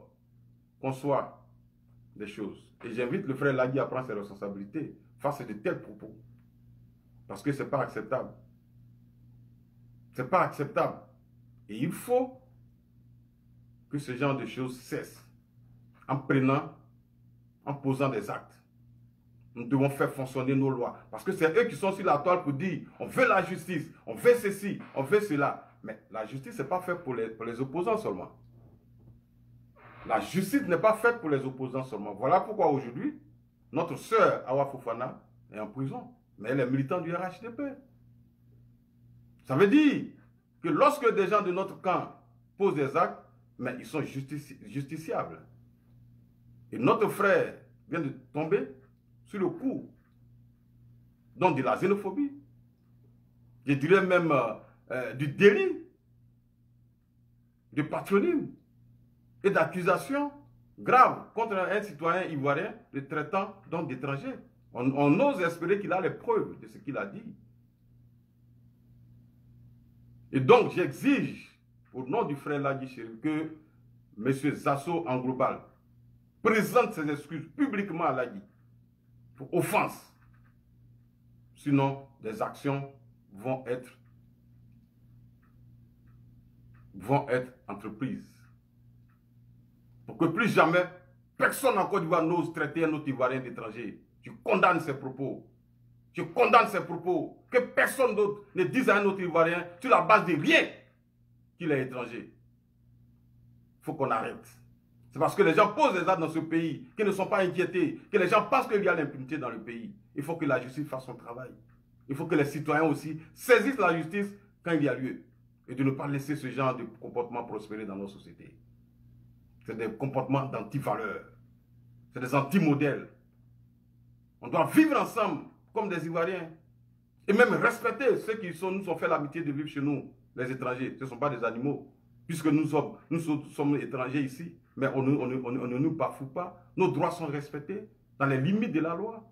conçoit des choses. Et j'invite le frère Lagui à prendre ses responsabilités face à de tels propos. Parce que ce n'est pas acceptable. Ce n'est pas acceptable. Et il faut que ce genre de choses cesse en prenant, en posant des actes. Nous devons faire fonctionner nos lois. Parce que c'est eux qui sont sur la toile pour dire on veut la justice, on veut ceci, on veut cela. Mais la justice, ce n'est pas fait pour les, pour les opposants seulement. La justice n'est pas faite pour les opposants seulement. Voilà pourquoi aujourd'hui, notre sœur Awa Fofana est en prison. Mais elle est militante du RHDP. Ça veut dire que lorsque des gens de notre camp posent des actes, mais ils sont justiciables. Et notre frère vient de tomber sur le coup. Donc de la xénophobie. Je dirais même euh, euh, du délit, de patronyme et d'accusations graves contre un citoyen ivoirien le traitant donc d'étranger. On, ose espérer qu'il a les preuves de ce qu'il a dit. Et donc, j'exige, au nom du frère Ladi que M. Zasso en global présente ses excuses publiquement à Ladi pour offense. Sinon, des actions vont être, vont être entreprises. Que plus jamais, personne en Côte d'Ivoire n'ose traiter un autre Ivoirien d'étranger. Tu condamnes ses propos. Tu condamnes ses propos. Que personne d'autre ne dise à un autre Ivoirien sur la base de rien qu'il est étranger. Il faut qu'on arrête. C'est parce que les gens posent des actes dans ce pays, qu'ils ne sont pas inquiétés, que les gens pensent qu'il y a l'impunité dans le pays. Il faut que la justice fasse son travail. Il faut que les citoyens aussi saisissent la justice quand il y a lieu. Et de ne pas laisser ce genre de comportement prospérer dans nos sociétés. C'est des comportements d'anti-valeurs. C'est des anti-modèles. On doit vivre ensemble comme des Ivoiriens. Et même respecter ceux qui sont, nous ont fait l'amitié de vivre chez nous, les étrangers. Ce ne sont pas des animaux. Puisque nous sommes, nous sommes étrangers ici, mais on, ne nous bafoue pas. Nos droits sont respectés dans les limites de la loi.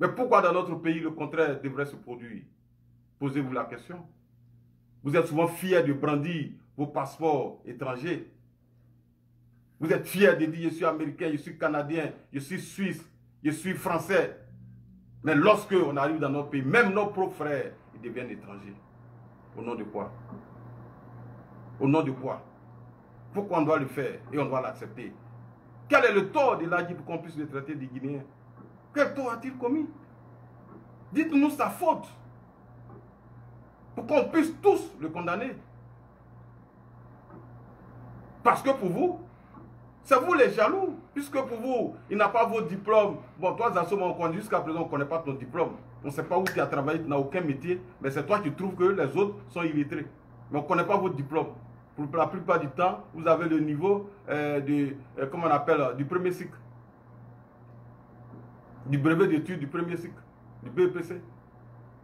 Mais pourquoi dans notre pays le contraire devrait se produire? Posez-vous la question. Vous êtes souvent fiers de brandir vos passeports étrangers. Vous êtes fiers de dire je suis américain, je suis canadien, je suis suisse, je suis français. Mais lorsque on arrive dans notre pays, même nos propres frères, ils deviennent étrangers. Au nom de quoi? Au nom de quoi? Pourquoi on doit le faire et on doit l'accepter? Quel est le tort de l'Adi pour qu'on puisse le traiter des Guinéens Quel tort a-t-il commis? Dites-nous sa faute. Pour qu'on puisse tous le condamner. Parce que pour vous, c'est vous les jaloux, puisque pour vous, il n'a pas vos diplômes. Bon, toi, Zassom, on jusqu'à présent, on ne connaît pas ton diplôme. On ne sait pas où tu as travaillé, tu n'as aucun métier, mais c'est toi qui trouves que les autres sont illettrés. Mais on ne connaît pas votre diplôme. Pour la plupart du temps, vous avez le niveau euh, de, euh, comment on appelle, du premier cycle. Du brevet d'études du premier cycle, du BEPC.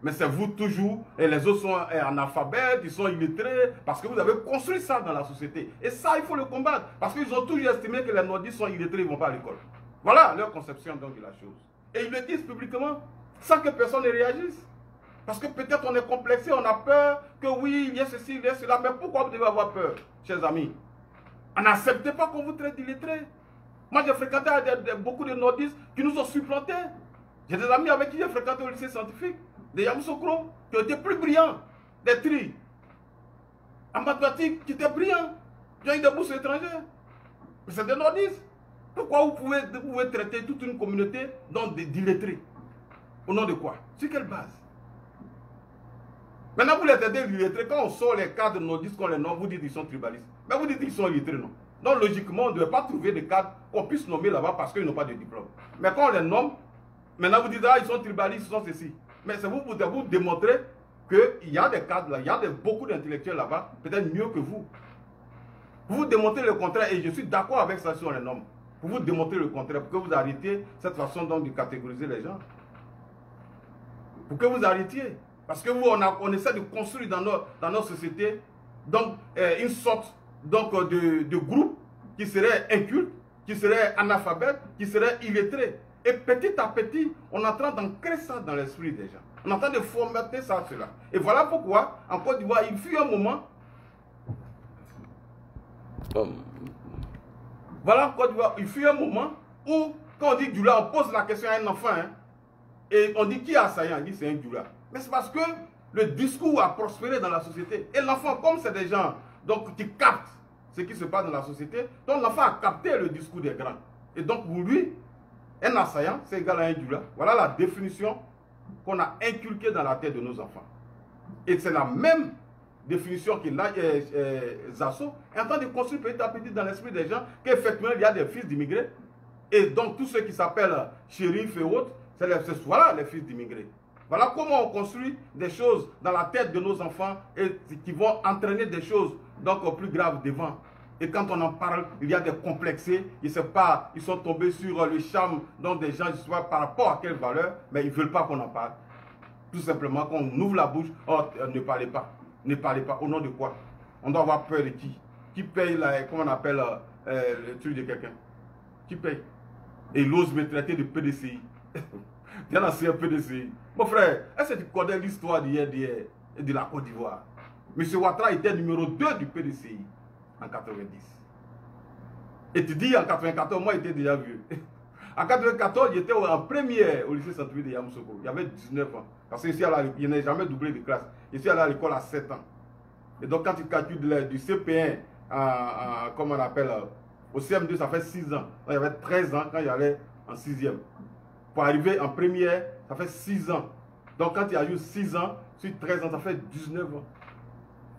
Mais c'est vous toujours, et les autres sont analphabètes, ils sont illettrés, parce que vous avez construit ça dans la société. Et ça, il faut le combattre, parce qu'ils ont toujours estimé que les nordistes sont illettrés, ils ne vont pas à l'école. Voilà leur conception donc de la chose. Et ils le disent publiquement, sans que personne ne réagisse. Parce que peut-être on est complexé, on a peur que oui, il y a ceci, il y a cela. Mais pourquoi vous devez avoir peur, chers amis? N'acceptez pas qu'on vous traite d'illettrés. Moi, j'ai fréquenté beaucoup de nordistes qui nous ont supplantés. J'ai des amis avec qui j'ai fréquenté au lycée scientifique des Yamoussoukro qui été plus brillants, des tri. En mathématiques, qui étaient brillants, qui ont eu des bourses étrangères. Mais c'est des nordistes. Pourquoi vous pouvez, vous pouvez traiter toute une communauté dans des illettrés Au nom de quoi? Sur quelle base? Maintenant, vous les traitez d'illettrés. Quand on sort les cadres nordistes, qu'on les nomme, vous dites qu'ils sont tribalistes. Mais vous dites qu'ils sont illettrés, non? Donc, logiquement, on ne devait pas trouver des cadres qu'on puisse nommer là-bas parce qu'ils n'ont pas de diplôme. Mais quand on les nomme, maintenant vous dites, ah, ils sont tribalistes, ils sont ceci. Mais c'est vous pour vous démontrer qu'il y a des cadres il y a beaucoup d'intellectuels là-bas, peut-être mieux que vous. Pour vous démontrer le contraire, et je suis d'accord avec ça sur les normes, pour vous démontrer le contraire, pour que vous arrêtiez cette façon donc de catégoriser les gens. Pour que vous arrêtiez. Parce que vous, on, essaie de construire dans notre, dans société donc, euh, une sorte donc, de, de groupe qui serait inculte, qui serait analphabète, qui serait illettré. Et petit à petit, on est en train d'ancrer ça dans l'esprit des gens. On est en train de formater ça, cela. Et voilà pourquoi, en Côte d'Ivoire, il fut un moment. Voilà en Côte d'Ivoire, il fut un moment où, quand on dit Djoula, on pose la question à un enfant. Hein, et on dit qui est assaillant? On dit c'est un Djoula. Mais c'est parce que le discours a prospéré dans la société. Et l'enfant, comme c'est des gens donc, qui captent ce qui se passe dans la société, donc l'enfant a capté le discours des grands. Et donc, pour lui, un assaillant, c'est égal à un djula. Voilà la définition qu'on a inculquée dans la tête de nos enfants. Et c'est la même définition qu'il a, euh, euh, Zasso est en train de construire petit à petit dans l'esprit des gens qu'effectivement il y a des fils d'immigrés. Et donc tous ceux qui s'appellent shérifs et autres, c'est voilà les fils d'immigrés. Voilà comment on construit des choses dans la tête de nos enfants et qui vont entraîner des choses donc plus graves devant. Et quand on en parle, il y a des complexés. Ils, ne pas, ils sont tombés sur le charme dont des gens, pas par rapport à quelle valeur, mais ils ne veulent pas qu'on en parle. Tout simplement, qu'on ouvre la bouche, oh, euh, ne parlez pas. Ne parlez pas. Au nom de quoi? On doit avoir peur de qui? Qui paye, la, comment on appelle, euh, euh, le truc de quelqu'un? Qui paye? Et il ose me traiter de PDCI. Viens lancer un PDCI. Mon frère, est-ce que tu connais l'histoire d'hier de la Côte d'Ivoire? Monsieur Ouattara était numéro 2 du PDCI en 90. Et tu dis en 94, moi j'étais déjà vieux. En 94, j'étais en première au lycée central de Yamoussoukro. Avait 19 ans. Parce que ici, il n'ai jamais doublé de classe. Je suis allé à l'école à 7 ans. Et donc, quand tu calcules du CP1, à, comme on appelle, au CM2, ça fait 6 ans. il y avait 13 ans quand j'allais en 6e. Pour arriver en première, ça fait 6 ans. Donc, quand tu eu 6 ans, sur 13 ans, ça fait 19 ans.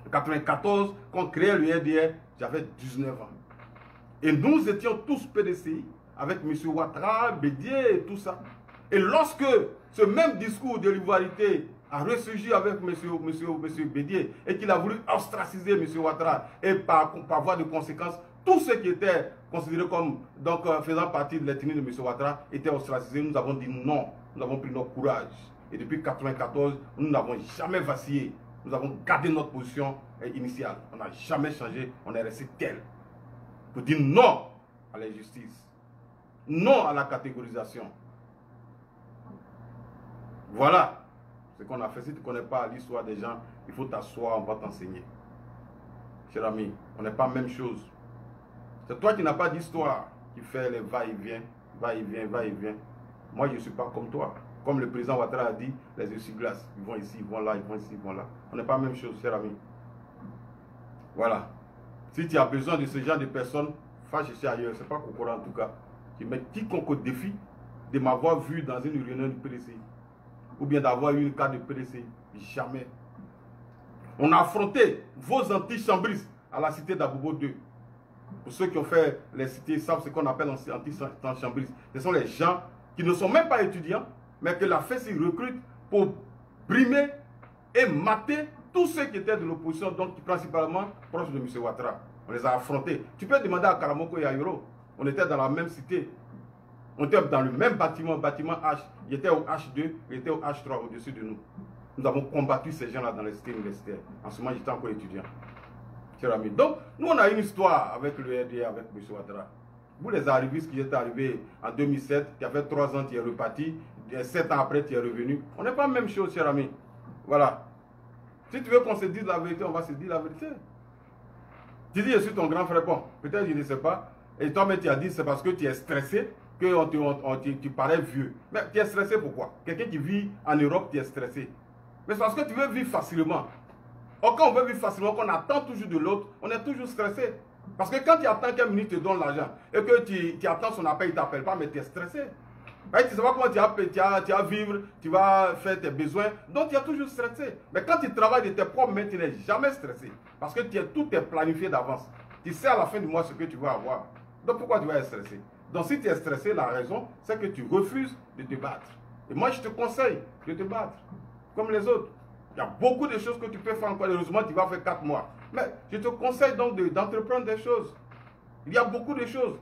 En 94, quand on créait le RDR, j'avais 19 ans. Et nous étions tous PDCI, avec M. Ouattara, Bédier et tout ça. Et lorsque ce même discours de l'ivoirité a ressurgi avec M. Monsieur, monsieur, Bédier et qu'il a voulu ostraciser M. Ouattara et par, par voie de conséquence, tous ceux qui étaient considérés comme donc, euh, faisant partie de l'ethnie de M. Ouattara étaient ostracisés. Nous avons dit non, nous avons pris notre courage. Et depuis 1994, nous n'avons jamais vacillé nous avons gardé notre position initiale. On n'a jamais changé, on est resté tel. Pour dire non à l'injustice, non à la catégorisation. Voilà ce qu'on a fait. Si tu ne connais pas l'histoire des gens, il faut t'asseoir, on va t'enseigner. Cher ami, on n'est pas même chose. C'est toi qui n'as pas d'histoire qui fait les va-et-vient, va-et-vient, va-et-vient. Moi, je ne suis pas comme toi. Comme le président Ouattara a dit, les yeux sur glace. Ils vont ici, ils vont là, ils vont ici, ils vont là. On n'est pas la même chose, cher ami. Voilà. Si tu as besoin de ce genre de personnes, va chercher ailleurs. Ce n'est pas Kokora en tout cas. Qui met quiconque au défi de m'avoir vu dans une réunion du PDC. Ou bien d'avoir eu une carte de PDC. Jamais. On a affronté vos anti-chambristes à la cité d'Aboubo 2. Pour ceux qui ont fait les cités, savent ce qu'on appelle anti-chambristes. Ce sont les gens qui ne sont même pas étudiants, mais que la FES recrute pour brimer et mater tous ceux qui étaient de l'opposition, donc principalement proches de M. Ouattara. On les a affrontés. Tu peux demander à Karamoko et à Yoro. On était dans la même cité. On était dans le même bâtiment, bâtiment H. Il était au H2, il était au H3 au-dessus de nous. Nous avons combattu ces gens-là dans les cités universitaires. En ce moment, j'étais encore étudiant. Donc, nous, on a une histoire avec le RDA, avec M. Ouattara. Vous, les arrivistes qui êtes arrivés en 2007, qui avaient trois ans, qui est reparti, sept ans après, tu es revenu. On n'est pas même chose, cher ami. Voilà. Si tu veux qu'on se dise la vérité, on va se dire la vérité. Tu dis, je suis ton grand frère. Bon, peut-être je ne sais pas. Et toi, mais tu as dit, c'est parce que tu es stressé que tu parais vieux. Mais tu es stressé pourquoi? Quelqu'un qui vit en Europe, tu es stressé. Mais c'est parce que tu veux vivre facilement. Or, quand on veut vivre facilement, qu'on attend toujours de l'autre, on est toujours stressé. Parce que quand tu attends qu'un minute te donne l'argent et que tu, tu, attends son appel, il ne t'appelle pas, mais tu es stressé. Tu ne sais pas comment tu vas, tu, tu vivre, tu vas faire tes besoins. Donc tu es toujours stressé. Mais quand tu travailles de tes propres mains, tu n'es jamais stressé. Parce que tu es, tout est planifié d'avance. Tu sais à la fin du mois ce que tu vas avoir. Donc pourquoi tu vas être stressé? Donc si tu es stressé, la raison, c'est que tu refuses de te battre. Et moi, je te conseille de te battre, comme les autres. Il y a beaucoup de choses que tu peux faire encore. Heureusement, tu vas faire 4 mois. Mais je te conseille donc d'entreprendre des choses. Il y a beaucoup de choses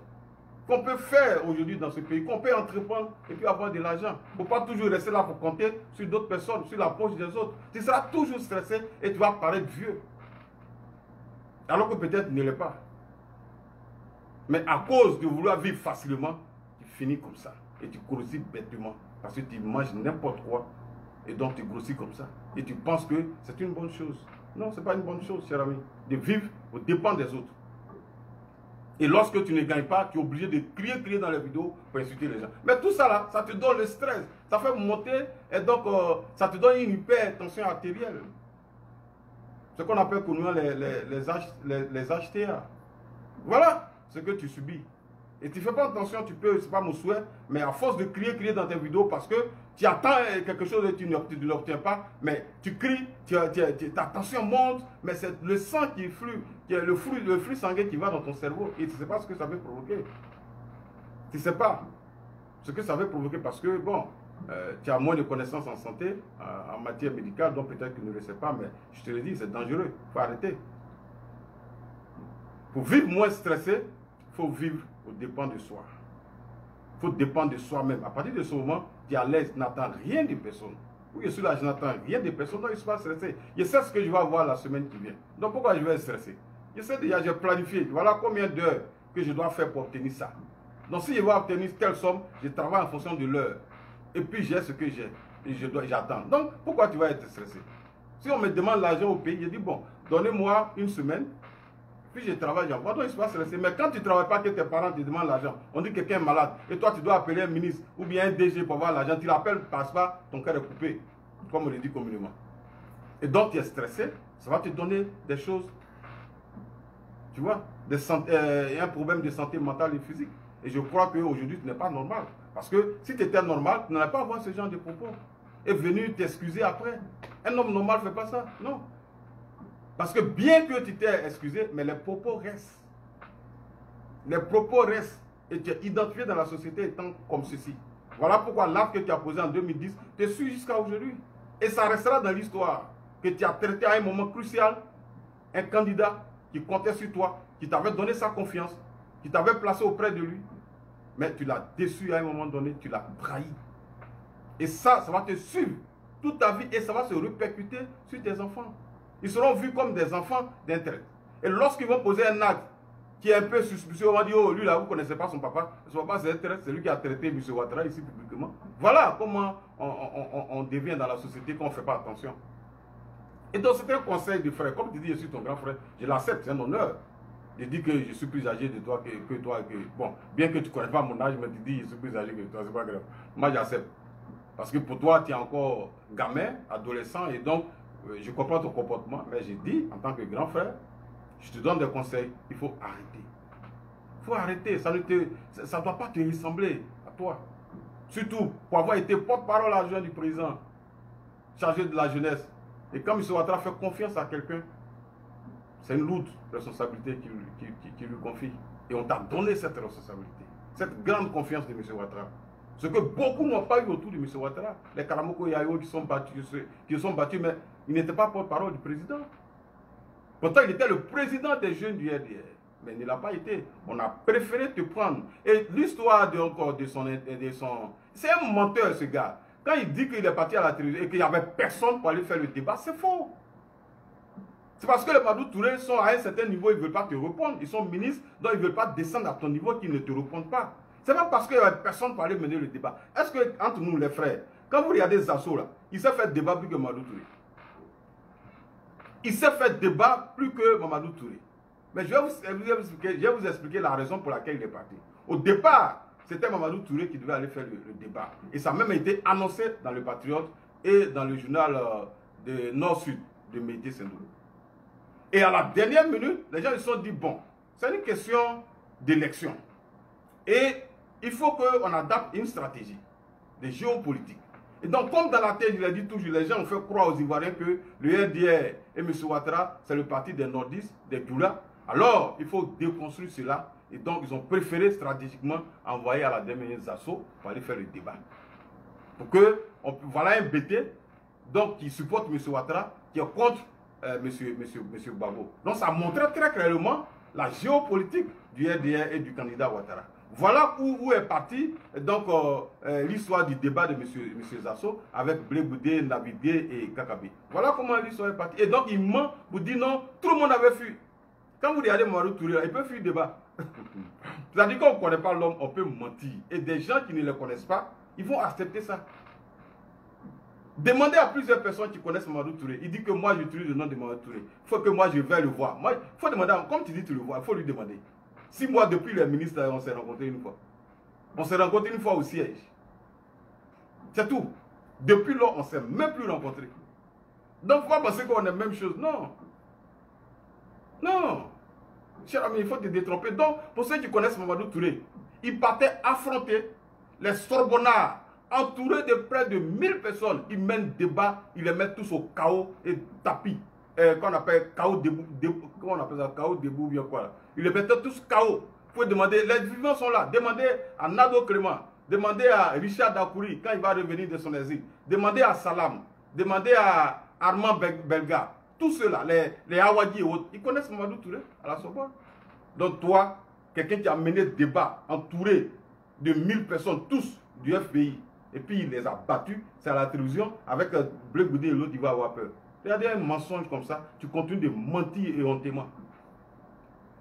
qu'on peut faire aujourd'hui dans ce pays, qu'on peut entreprendre et puis avoir de l'argent. Il ne faut pas toujours rester là pour compter sur d'autres personnes, sur la poche des autres. Tu seras toujours stressé et tu vas paraître vieux. Alors que peut-être ne l'es pas. Mais à cause de vouloir vivre facilement, tu finis comme ça. Et tu grossis bêtement. Parce que tu manges n'importe quoi. Et donc tu grossis comme ça. Et tu penses que c'est une bonne chose. Non, ce n'est pas une bonne chose, cher ami. De vivre au dépend des autres. Et lorsque tu ne gagnes pas, tu es obligé de crier, crier dans les vidéos pour insulter les gens. Mais tout ça là, ça te donne le stress. Ça fait monter et donc euh, ça te donne une hypertension artérielle. Ce qu'on appelle les, les, les HTA. Voilà ce que tu subis. Et tu ne fais pas attention, tu peux, c'est pas mon souhait, mais à force de crier, crier dans tes vidéos parce que tu attends quelque chose et tu ne l'obtiens pas, mais tu cries, ta tension monte, mais c'est le sang qui flue, est le flux, le flux sanguin qui va dans ton cerveau et tu ne sais pas ce que ça veut provoquer. Tu ne sais pas ce que ça veut provoquer parce que, bon, euh, tu as moins de connaissances en santé, en matière médicale, donc peut-être que tu ne le sais pas, mais je te le dis, c'est dangereux, il faut arrêter. Pour vivre moins stressé, il faut vivre au dépend de soi. Il faut dépendre de soi-même. À partir de ce moment, tu es à l'aise, n'attends rien de personne. Oui, je suis là, je n'attends rien de personne, donc je ne suis pas stressé. Je sais ce que je vais avoir la semaine qui vient. Donc pourquoi je vais être stressé Je sais déjà, j'ai planifié. Voilà combien d'heures que je dois faire pour obtenir ça. Donc si je veux obtenir telle somme, je travaille en fonction de l'heure. Et puis j'ai ce que j'ai. Et j'attends. Donc pourquoi tu vas être stressé? Si on me demande l'argent au pays, je dis bon, donnez-moi une semaine, puis je travaille, j'envoie. Donc, il se passe Mais quand tu ne travailles pas, que tes parents te demandent l'argent, on dit que quelqu'un est malade, et toi, tu dois appeler un ministre ou bien un DG pour avoir l'argent, tu l'appelles, passe pas, ton cœur est coupé, comme on le dit communément. Et donc, tu es stressé, ça va te donner des choses, tu vois, des euh, un problème de santé mentale et physique. Et je crois qu'aujourd'hui, tu n'es pas normal. Parce que si tu étais normal, tu n'allais pas avoir ce genre de propos. Et venir t'excuser après. Un homme normal ne fait pas ça. Non. Parce que bien que tu t'es excusé, mais les propos restent. Les propos restent. Et tu es identifié dans la société étant comme ceci. Voilà pourquoi l'acte que tu as posé en 2010 te suit jusqu'à aujourd'hui. Et ça restera dans l'histoire que tu as traité à un moment crucial un candidat qui comptait sur toi, qui t'avait donné sa confiance, qui t'avait placé auprès de lui. Mais tu l'as déçu à un moment donné, tu l'as trahi. Et ça, ça va te suivre toute ta vie et ça va se répercuter sur tes enfants. Ils seront vus comme des enfants d'intérêt. Et lorsqu'ils vont poser un acte qui est un peu suspicieux, on va dire, oh, lui là, vous ne connaissez pas son papa. Son papa, c'est lui qui a traité M. Ouattara ici publiquement. Voilà comment on, devient dans la société quand on ne fait pas attention. Et donc, c'est un conseil de frère. Comme tu dis, je suis ton grand frère, je l'accepte, c'est un honneur. Je dis que je suis plus âgé de toi que, toi. Bon, bien que tu ne connais pas mon âge, mais tu dis, je suis plus âgé que toi, c'est pas grave. Moi, j'accepte. Parce que pour toi, tu es encore gamin, adolescent, et donc, je comprends ton comportement, mais j'ai dit, en tant que grand frère, je te donne des conseils, il faut arrêter. Il faut arrêter, ça ne ça, doit pas te ressembler à toi. Surtout pour avoir été porte-parole adjoint du président, chargé de la jeunesse. Et comme M. Ouattara fait confiance à quelqu'un, c'est une lourde responsabilité qu'il lui confie. Et on t'a donné cette responsabilité, cette grande confiance de M. Ouattara. Ce que beaucoup n'ont pas eu autour de M. Ouattara. Les Karamoko Yayo qui sont battus, qui sont battus mais il n'était pas porte-parole du président. Pourtant, il était le président des jeunes du RDR. Mais il ne l'a pas été. On a préféré te prendre. Et l'histoire de, encore de son... De son c'est un menteur, ce gars. Quand il dit qu'il est parti à la télévision et qu'il n'y avait personne pour aller faire le débat, c'est faux. C'est parce que les Madou Touré sont à un certain niveau, ils ne veulent pas te répondre. Ils sont ministres, donc ils ne veulent pas descendre à ton niveau qu'ils ne te répondent pas. C'est même parce qu'il n'y avait personne pour aller mener le débat. Est-ce que, entre nous les frères, quand vous regardez Zasso là, il s'est fait débat plus que Madou Touré. Il s'est fait débat plus que Mamadou Touré. Mais je vais, vous, expliquer, la raison pour laquelle il est parti. Au départ, c'était Mamadou Touré qui devait aller faire le, débat. Et ça a même été annoncé dans le Patriote et dans le journal euh, de Nord-Sud de Mété Sendoulou. Et à la dernière minute, les gens se sont dit, bon, c'est une question d'élection. Et il faut qu'on adapte une stratégie de géopolitique. Et donc, comme dans la tête, je l'ai dit toujours, les gens ont fait croire aux Ivoiriens que le RDR et M. Ouattara, c'est le parti des nordistes, des Djoula. Alors, il faut déconstruire cela. Et donc, ils ont préféré stratégiquement envoyer à la dernière assaut pour aller faire le débat. Pour que, voilà un BT, donc, qui supporte M. Ouattara, qui est contre euh, M. Babo. Donc, ça montrait très clairement la géopolitique du RDR et du candidat Ouattara. Voilà où, est partie donc euh, euh, l'histoire du débat de M. Monsieur, Zasso avec Blé Nabidé et Kakabi. Voilà comment l'histoire est partie. Et donc il ment, vous dit non, tout le monde avait fui. Quand vous regardez Marou Touré, il peut fuir le débat. C'est-à-dire qu'on ne connaît pas l'homme, on peut mentir. Et des gens qui ne le connaissent pas, ils vont accepter ça. Demandez à plusieurs personnes qui connaissent Marou Touré. Il dit que moi j'utilise le nom de Marou Touré. Il faut que moi je vais le voir. Il faut demander, comme tu dis tu le vois, il faut lui demander. Si moi, depuis les ministres, on s'est rencontrés une fois. On s'est rencontrés une fois au siège. C'est tout. Depuis lors, on ne s'est même plus rencontrés. Donc, pas penser qu'on est la même chose? Non. Non. Cher ami, il faut te détromper. Donc, pour ceux qui connaissent Mamadou Touré, il partait affronter les Sorbonnards, entourés de près de 1000 personnes. Il mène débat, il les met tous au chaos et tapis. Euh, qu'on appelle chaos debout, comment on appelle ça, chaos debout, bien quoi. Ils les mettaient tous chaos. Pouvez demander, les vivants sont là. Demandez à Nado Clément, demandez à Richard Dakouri quand il va revenir de son exil, demandez à Salam, demandez à Armand Belga. Tous ceux-là, les, les Awadi et autres, ils connaissent Mamadou Touré à la Sorbonne. Donc toi, quelqu'un qui a mené débat entouré de 1000 personnes, tous du FBI, et puis il les a battus, c'est à la télévision, avec Bleu Goudé et l'autre, il va avoir peur. Regardez un mensonge comme ça, tu continues de mentir et hontement.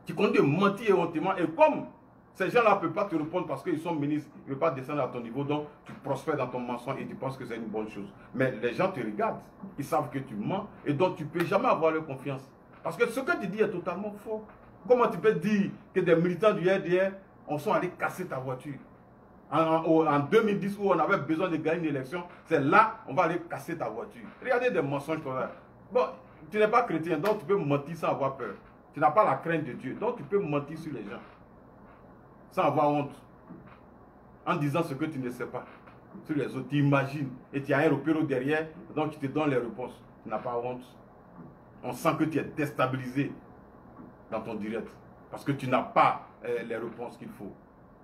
Tu continues de mentir et hontement. Et comme ces gens-là ne peuvent pas te répondre parce qu'ils sont ministres, ils ne veulent pas descendre à ton niveau, donc tu prospères dans ton mensonge et tu penses que c'est une bonne chose. Mais les gens te regardent, ils savent que tu mens et donc tu ne peux jamais avoir leur confiance. Parce que ce que tu dis est totalement faux. Comment tu peux dire que des militants du RDR ont sont allés casser ta voiture? En, 2010 où on avait besoin de gagner une élection, c'est là on va aller casser ta voiture. Regardez des mensonges comme ça. Bon, tu n'es pas chrétien, donc tu peux mentir sans avoir peur. Tu n'as pas la crainte de Dieu, donc tu peux mentir sur les gens. Sans avoir honte. En disant ce que tu ne sais pas. Sur les autres, tu imagines. Et tu as un repère derrière, donc tu te donnes les réponses. Tu n'as pas honte. On sent que tu es déstabilisé dans ton direct. Parce que tu n'as pas euh, les réponses qu'il faut.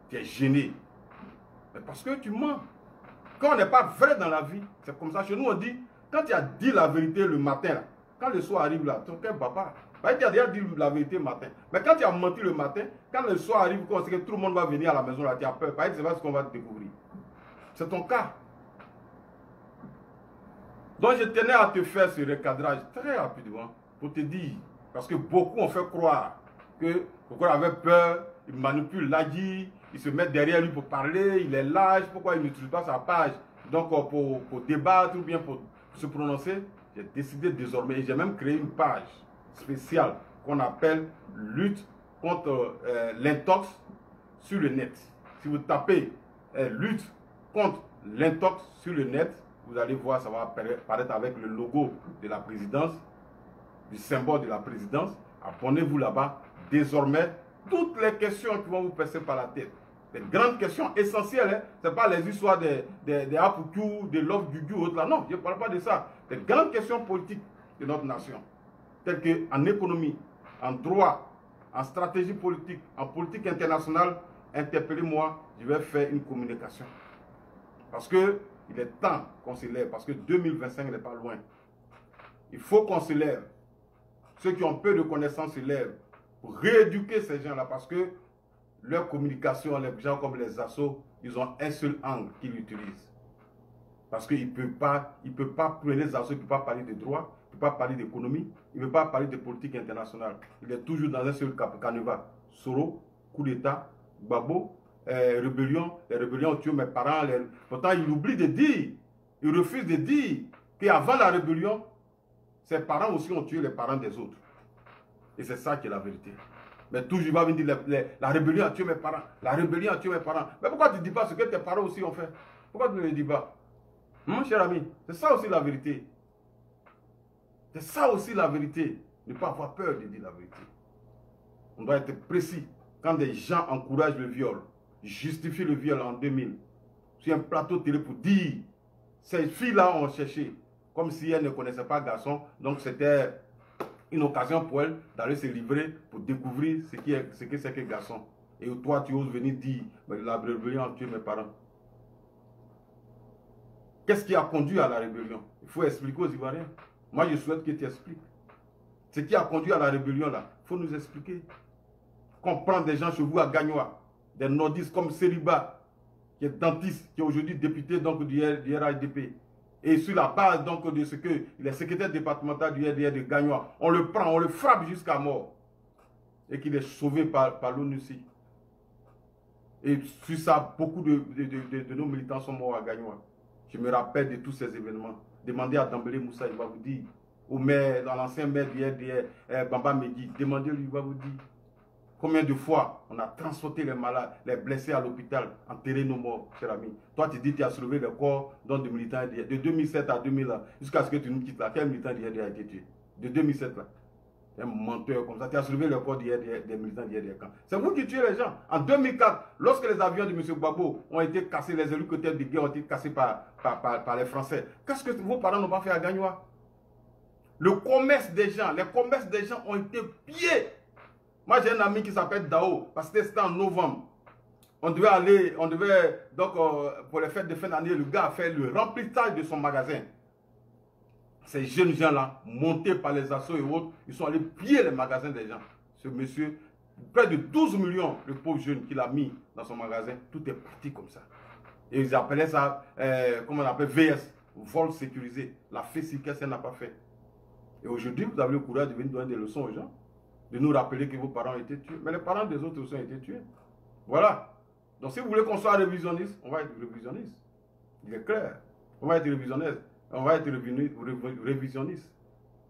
Tu es gêné. Parce que tu mens. Quand on n'est pas vrai dans la vie, c'est comme ça. Chez nous, on dit, quand tu as dit la vérité le matin, quand le soir arrive là, ton cœur. Bah, tu as déjà dit la vérité le matin. Mais quand tu as menti le matin, quand le soir arrive, quand que tout le monde va venir à la maison, là, tu as peur. Bah, c'est pas ce qu'on va découvrir. C'est ton cas. Donc je tenais à te faire ce recadrage très rapidement pour te dire, parce que beaucoup ont fait croire que beaucoup avaient peur, ils manipulent l'ADI, il se met derrière lui pour parler, il est lâche, pourquoi il n'utilise pas sa page? Donc euh, pour, pour, débattre ou bien pour se prononcer, j'ai décidé désormais, j'ai même créé une page spéciale qu'on appelle lutte contre euh, l'intox sur le net. Si vous tapez euh, lutte contre l'intox sur le net, vous allez voir, ça va apparaître avec le logo de la présidence, du symbole de la présidence. Abonnez-vous là-bas. Désormais, toutes les questions qui vont vous passer par la tête, des grandes questions essentielles, hein. ce n'est pas les histoires des, des, des de l'offre du autre là. Non, je ne parle pas de ça. Des grandes questions politiques de notre nation, telles qu'en économie, en droit, en stratégie politique, en politique internationale, interpellez-moi, je vais faire une communication. Parce que il est temps qu'on se lève, parce que 2025 n'est pas loin. Il faut qu'on se lève. Ceux qui ont peu de connaissances se lèvent rééduquer ces gens-là parce que leur communication, les gens comme les assos, ils ont un seul angle qu'ils utilisent. Parce qu'il ne peut pas, il peut pas prendre les assauts, il ne peut pas parler de droit, il ne peut pas parler d'économie, il ne peut pas parler de politique internationale. Il est toujours dans un seul canevas. Soro, coup d'État, Babo, euh, rébellion, les rébellions ont tué mes parents. Pourtant, il oublie de dire, il refuse de dire qu'avant la rébellion, ses parents aussi ont tué les parents des autres. Et c'est ça qui est la vérité. Mais toujours, il va venir dire, la rébellion a tué mes parents. La rébellion a tué mes parents. Mais pourquoi tu ne dis pas ce que tes parents aussi ont fait? Pourquoi tu ne le dis pas? Mon cher ami, c'est ça aussi la vérité. C'est ça aussi la vérité. Ne pas avoir peur de dire la vérité. On doit être précis. Quand des gens encouragent le viol, justifient le viol en 2000, sur un plateau télé pour dire, ces filles-là ont cherché, comme si elles ne connaissaient pas garçon, donc c'était une occasion pour elles d'aller se livrer pour découvrir ce qui est, ce que c'est que garçon. Et toi, tu oses venir dire, la rébellion a tué mes parents. Qu'est-ce qui a conduit à la rébellion? Il faut expliquer aux Ivoiriens. Moi, je souhaite que tu expliques. Ce qui a conduit à la rébellion, là, il faut nous expliquer. Qu'on prend des gens chez vous à Gagnois, des nordistes comme Seriba, qui est dentiste, qui est aujourd'hui député donc, du, RADP. Et sur la base donc de ce que le secrétaire départemental du RDR de Gagnois, on le prend, on le frappe jusqu'à mort. Et qu'il est sauvé par, par l'ONUCI. Et sur ça, beaucoup de, de, nos militants sont morts à Gagnois. Je me rappelle de tous ces événements. Demandez à Dambélé Moussa, il va vous dire. Au maire, dans l'ancien maire du RDR, eh, Bamba Medi, demandez-lui, il va vous dire. Combien de fois on a transporté les malades, les blessés à l'hôpital, enterré nos morts, cher ami? Toi, tu dis que tu as soulevé le corps d'un de militants de 2007 à 2000, jusqu'à ce que tu nous quittes là. Quel militant d'IRD a été tué? De 2007 là. Un menteur comme ça. Tu as soulevé le corps des militants d'IRD C'est vous qui tuez les gens. En 2004, lorsque les avions de M. Gbagbo ont été cassés, les hélicoptères de guerre ont été cassés par, par, les Français, qu'est-ce que vos parents n'ont pas fait à Gagnois? Le commerce des gens, les commerces des gens ont été pillés moi, j'ai un ami qui s'appelle Dao, parce que c'était en novembre. On devait aller, on devait, donc, euh, pour les fêtes de fin d'année, le gars a fait le remplissage de son magasin. Ces jeunes gens-là, montés par les assauts et autres, ils sont allés piller les magasins des gens. Ce monsieur, près de 12 millions, le pauvre jeune qu'il a mis dans son magasin, tout est parti comme ça. Et ils appelaient ça, euh, comment on appelle, VS, vol sécurisé. La fée n'a pas fait? Et aujourd'hui, vous avez le courage de venir donner des leçons aux gens? De nous rappeler que vos parents été tués. Mais les parents des autres aussi ont été tués. Voilà. Donc si vous voulez qu'on soit révisionniste, on va être révisionniste. Il est clair. On va être révisionniste. On va être révisionniste.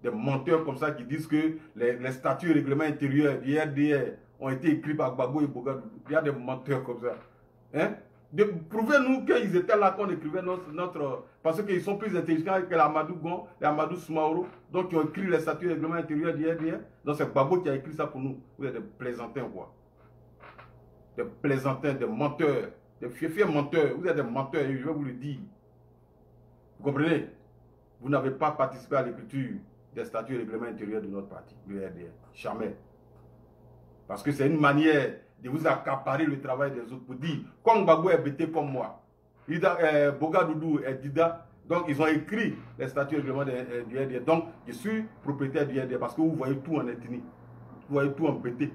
Des menteurs comme ça qui disent que les, statuts et règlements intérieurs du ont été écrits par Gbagbo et Bogadou. Il y a des menteurs comme ça. Hein? Prouvez-nous qu'ils étaient là quand on écrivait notre. parce qu'ils sont plus intelligents que l'Amadou Gon, l'Amadou Soumaoro, donc qui ont écrit les statuts et règlements intérieurs d'hier. Donc c'est Babo qui a écrit ça pour nous. Vous êtes des plaisantins, quoi. Des plaisantins, des menteurs, des fiers menteurs. Vous êtes des menteurs, je vais vous le dire. Vous comprenez? Vous n'avez pas participé à l'écriture des statuts et règlements intérieurs de notre parti, le RDR. Jamais. Parce que c'est une manière de vous accaparer le travail des autres pour dire, Gbagbo est bêté comme moi, Ida, euh, Bogadoudou est Dida, donc ils ont écrit les statuts règlements du RDR. Donc je suis propriétaire du RDR parce que vous voyez tout en ethnie, vous voyez tout en bêté.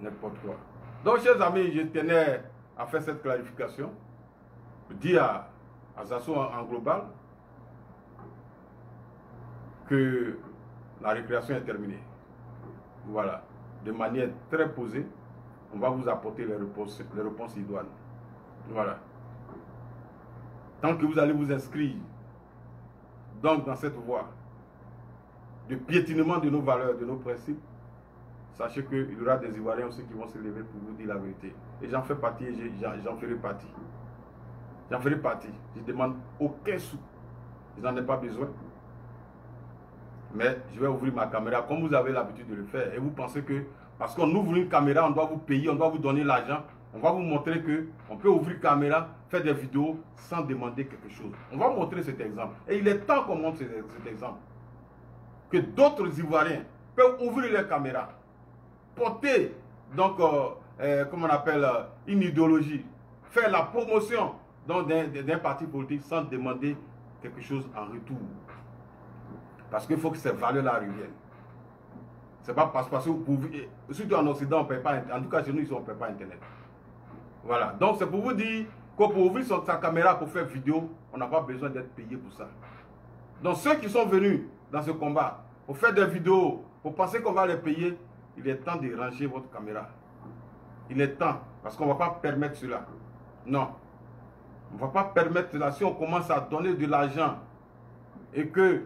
N'importe quoi. Donc chers amis, je tenais à faire cette clarification, dire à, à Zasso en global que la récréation est terminée. Voilà de manière très posée, on va vous apporter les réponses, les réponses idoines. Voilà. Tant que vous allez vous inscrire donc dans cette voie de piétinement de nos valeurs, de nos principes, sachez qu'il y aura des Ivoiriens aussi qui vont se lever pour vous dire la vérité. Et j'en fais partie et j'en ferai partie. J'en ferai partie. Je demande aucun sou. Je n'en ai pas besoin. Mais je vais ouvrir ma caméra comme vous avez l'habitude de le faire. Et vous pensez que parce qu'on ouvre une caméra, on doit vous payer, on doit vous donner l'argent. On va vous montrer que on peut ouvrir caméra, faire des vidéos sans demander quelque chose. On va montrer cet exemple. Et il est temps qu'on montre cet, exemple. Que d'autres Ivoiriens peuvent ouvrir leur caméra, porter, donc, euh, euh, comme on appelle, euh, une idéologie, faire la promotion d'un parti politique sans demander quelque chose en retour. Parce qu'il faut que ces valeurs-là reviennent. C'est pas parce, que vous pouvez, surtout en Occident, on ne paye pas, en tout cas chez nous, on ne paye pas Internet. Voilà. Donc c'est pour vous dire que pour ouvrir sa caméra pour faire vidéo, on n'a pas besoin d'être payé pour ça. Donc ceux qui sont venus dans ce combat pour faire des vidéos, pour penser qu'on va les payer, il est temps de ranger votre caméra. Il est temps, parce qu'on ne va pas permettre cela. Non. On ne va pas permettre cela. Si on commence à donner de l'argent et que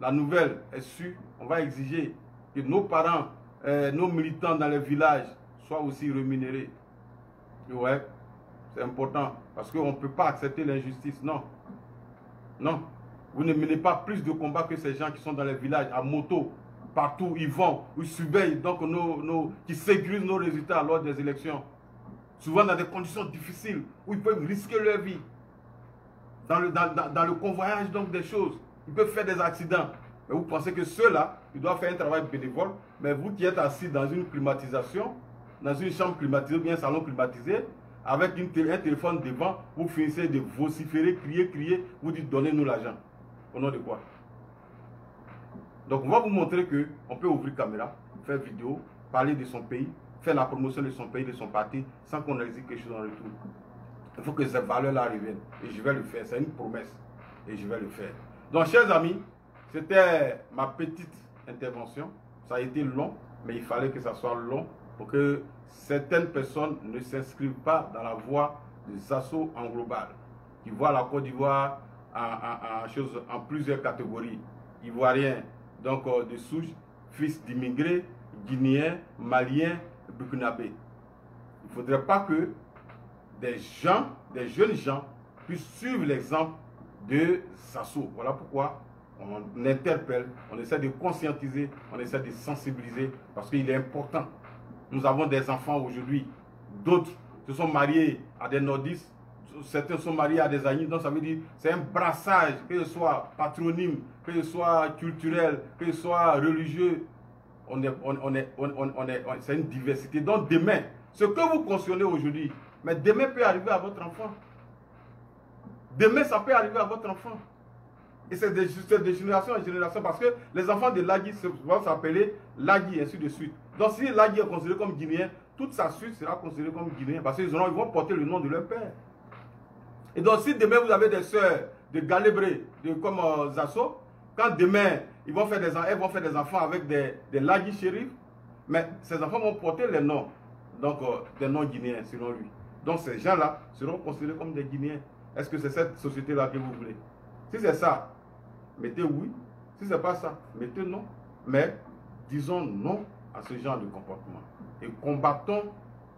la nouvelle est su, on va exiger que nos parents, euh, nos militants dans les villages soient aussi rémunérés. Ouais, c'est important. Parce qu'on ne peut pas accepter l'injustice. Non. Non. Vous ne menez pas plus de combats que ces gens qui sont dans les villages, à moto, partout, ils vont, ils surveillent, donc nos, nos, qui sécurisent nos résultats lors des élections. Souvent dans des conditions difficiles, où ils peuvent risquer leur vie. Dans le, convoyage des choses, ils peuvent faire des accidents. Mais vous pensez que ceux-là, ils doivent faire un travail bénévole, mais vous qui êtes assis dans une climatisation, dans une chambre climatisée, bien un salon climatisé, avec une un téléphone devant, vous finissez de vociférer, crier, crier, vous dites donnez-nous l'argent. Au nom de quoi? Donc on va vous montrer qu'on peut ouvrir caméra, faire vidéo, parler de son pays, faire la promotion de son pays, de son parti, sans qu'on exige quelque chose en retour. Il faut que ces valeurs-là reviennent. Et je vais le faire. C'est une promesse. Et je vais le faire. Donc, chers amis, c'était ma petite intervention. Ça a été long, mais il fallait que ça soit long pour que certaines personnes ne s'inscrivent pas dans la voie des assauts en global, qui voient la Côte d'Ivoire en, plusieurs catégories. Ivoiriens, donc euh, de souche, fils d'immigrés, guinéens, maliens, burkinabés. Il ne faudrait pas que des gens, des jeunes gens, puissent suivre l'exemple de Sasso. Voilà pourquoi on interpelle, on essaie de conscientiser, on essaie de sensibiliser, parce qu'il est important nous avons des enfants aujourd'hui. D'autres se sont mariés à des nordistes. Certains sont mariés à des amis. Donc ça veut dire c'est un brassage, que ce soit patronyme, que ce soit culturel, que ce soit religieux. On est, on, est, on, est, c'est une diversité. Donc demain, ce que vous cautionnez aujourd'hui, mais demain peut arriver à votre enfant. Demain, ça peut arriver à votre enfant. Et c'est de, génération en génération parce que les enfants de Lagui vont s'appeler Lagui ainsi de suite. Donc si Lagui est considéré comme guinéen, toute sa suite sera considérée comme guinéen parce qu'ils vont porter le nom de leur père. Et donc si demain vous avez des soeurs de Galébré, de, comme euh, Zasso, quand demain ils vont faire des, elles vont faire des enfants avec des, des Lagui shérifs, mais ces enfants vont porter les noms, donc euh, des noms guinéens selon lui. Donc ces gens-là seront considérés comme des Guinéens. Est-ce que c'est cette société-là que vous voulez? Si c'est ça, mettez oui. Si ce n'est pas ça, mettez non. Mais disons non à ce genre de comportement. Et combattons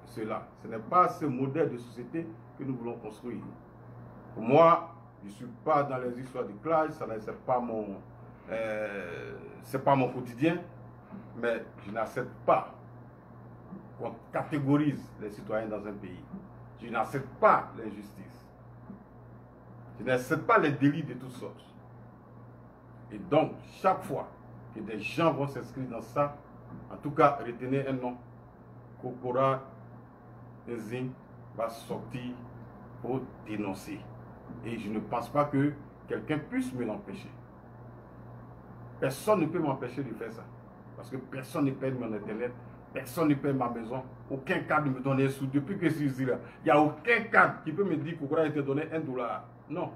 cela. Ce n'est pas ce modèle de société que nous voulons construire. Moi, je ne suis pas dans les histoires de classe, ça n'est pas euh, pas mon quotidien, mais je n'accepte pas qu'on catégorise les citoyens dans un pays. Je n'accepte pas l'injustice. Je n'accepte pas les délits de toutes sortes. Et donc, chaque fois que des gens vont s'inscrire dans ça, en tout cas, retenez un nom. Kokora Nzin va sortir pour dénoncer. Et je ne pense pas que quelqu'un puisse me l'empêcher. Personne ne peut m'empêcher de faire ça. Parce que personne ne paye mon internet, personne ne paye ma maison, aucun cadre ne me donne un sou. Depuis que je suis ici il n'y a aucun cadre qui peut me dire qu'Okora a été donné un dollar. Non.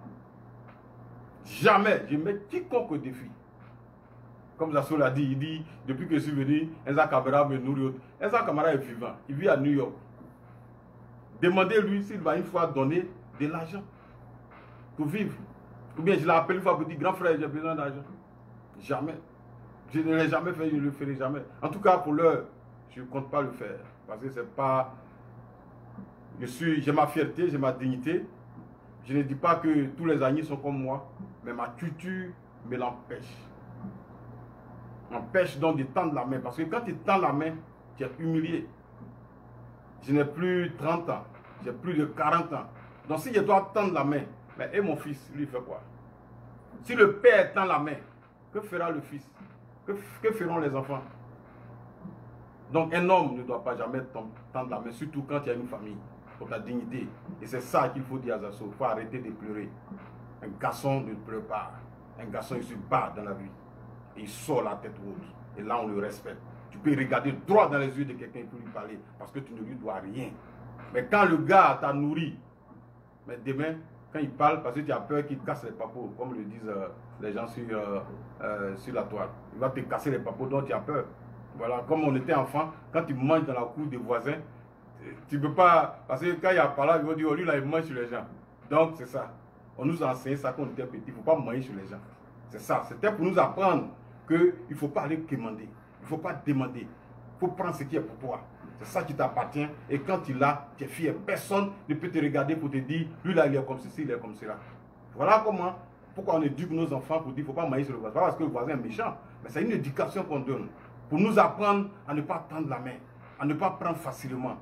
Jamais je mets quiconque au défi. Comme Zasso l'a dit, il dit, depuis que je suis venu, Enza Kamara me nourrit. Enza Kamara est vivant. Il vit à New York. Demandez-lui s'il va une fois donner de l'argent pour vivre. Ou bien je l'appelle une fois pour dire, grand frère, j'ai besoin d'argent. Jamais. Je ne l'ai jamais fait, je ne le ferai jamais. En tout cas, pour l'heure, je ne compte pas le faire. Parce que c'est pas... Je suis, j'ai ma fierté, j'ai ma dignité. Je ne dis pas que tous les amis sont comme moi mais ma culture me l'empêche. M'empêche donc de tendre la main. Parce que quand tu tends la main, tu es humilié. Je n'ai plus 30 ans, j'ai plus de 40 ans. Donc si je dois tendre la main, mais et mon fils, lui, fait quoi? Si le père tend la main, que fera le fils? Que, que feront les enfants? Donc un homme ne doit pas jamais tendre la main, surtout quand il y a une famille, pour ta dignité. Et c'est ça qu'il faut dire à Zasso, il faut arrêter de pleurer. Un garçon ne pleure pas. Un garçon, il se bat dans la vie. il sort la tête haute. Et là, on le respecte. Tu peux regarder droit dans les yeux de quelqu'un pour lui parler parce que tu ne lui dois rien. Mais quand le gars t'a nourri, Mais demain, quand il parle, parce que tu as peur qu'il casse les papos, comme le disent euh, les gens sur, euh, sur la toile. Il va te casser les papos dont tu as peur. Voilà, comme on était enfant, quand tu manges dans la cour des voisins, tu peux pas. Parce que quand il y a par là, ils vont dire, oh, lui là, il mange sur les gens. Donc, c'est ça. On nous a enseigné ça quand on était petit. Il ne faut pas manger sur les gens. C'est ça. C'était pour nous apprendre qu'il ne faut pas aller demander. Il ne faut pas demander. Il faut prendre ce qui est pour toi. C'est ça qui t'appartient. Et quand tu l'as, tu es fier. Personne ne peut te regarder pour te dire, lui là, il est comme ceci, il est comme cela. Voilà comment, pourquoi on éduque nos enfants pour dire, il ne faut pas manger sur le voisin. Pas parce que le voisin est méchant. Mais c'est une éducation qu'on donne. Pour nous apprendre à ne pas tendre la main. À ne pas prendre facilement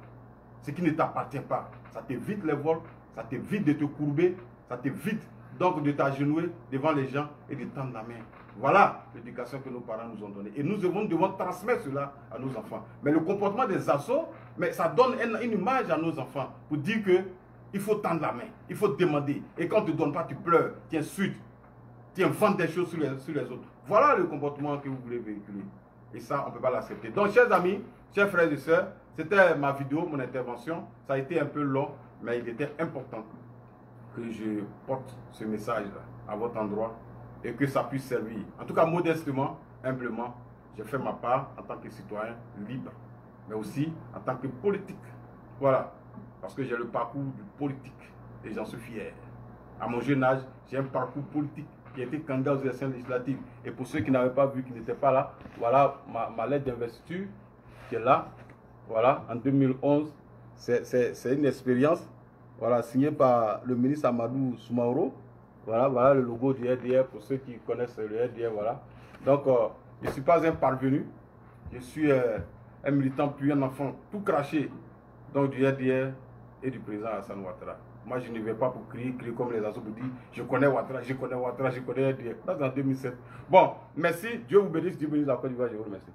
ce qui ne t'appartient pas. Ça t'évite les vols, ça t'évite de te courber, ça t'évite donc de t'agenouiller devant les gens et de tendre la main. Voilà l'éducation que nos parents nous ont donnée. Et nous devons, devons transmettre cela à nos enfants. Mais le comportement des assauts, mais ça donne une, image à nos enfants pour dire que il faut tendre la main, il faut demander. Et quand on ne te donne pas, tu pleures, tu insultes, tu inventes des choses sur les, sur les autres. Voilà le comportement que vous voulez véhiculer. Et ça, on ne peut pas l'accepter. Donc, chers amis, chers frères et sœurs, c'était ma vidéo, mon intervention. Ça a été un peu long, mais il était important que je porte ce message-là à votre endroit et que ça puisse servir. En tout cas, modestement, humblement, j'ai fait ma part en tant que citoyen libre, mais aussi en tant que politique. Voilà, parce que j'ai le parcours du politique et j'en suis fier. À mon jeune âge, j'ai un parcours politique qui a été candidat aux élections législatives. Et pour ceux qui n'avaient pas vu, qui n'étaient pas là, voilà ma, ma lettre d'investiture là. Voilà, en 2011. C'est une expérience voilà, signée par le ministre Amadou Soumaoro. Voilà, voilà le logo du RDR pour ceux qui connaissent le RDR. Voilà. Donc, euh, je ne suis pas un parvenu. Je suis euh, un militant puis un enfant tout craché donc du RDR et du président Hassan Ouattara. Moi, je ne vais pas pour crier, crier comme les pour dire je connais Ouattara, je connais Ouattara, je connais RDR. Ça, c'est en 2007. Bon, merci. Dieu vous bénisse. Dieu bénisse la Côte d'Ivoire. Je vous remercie.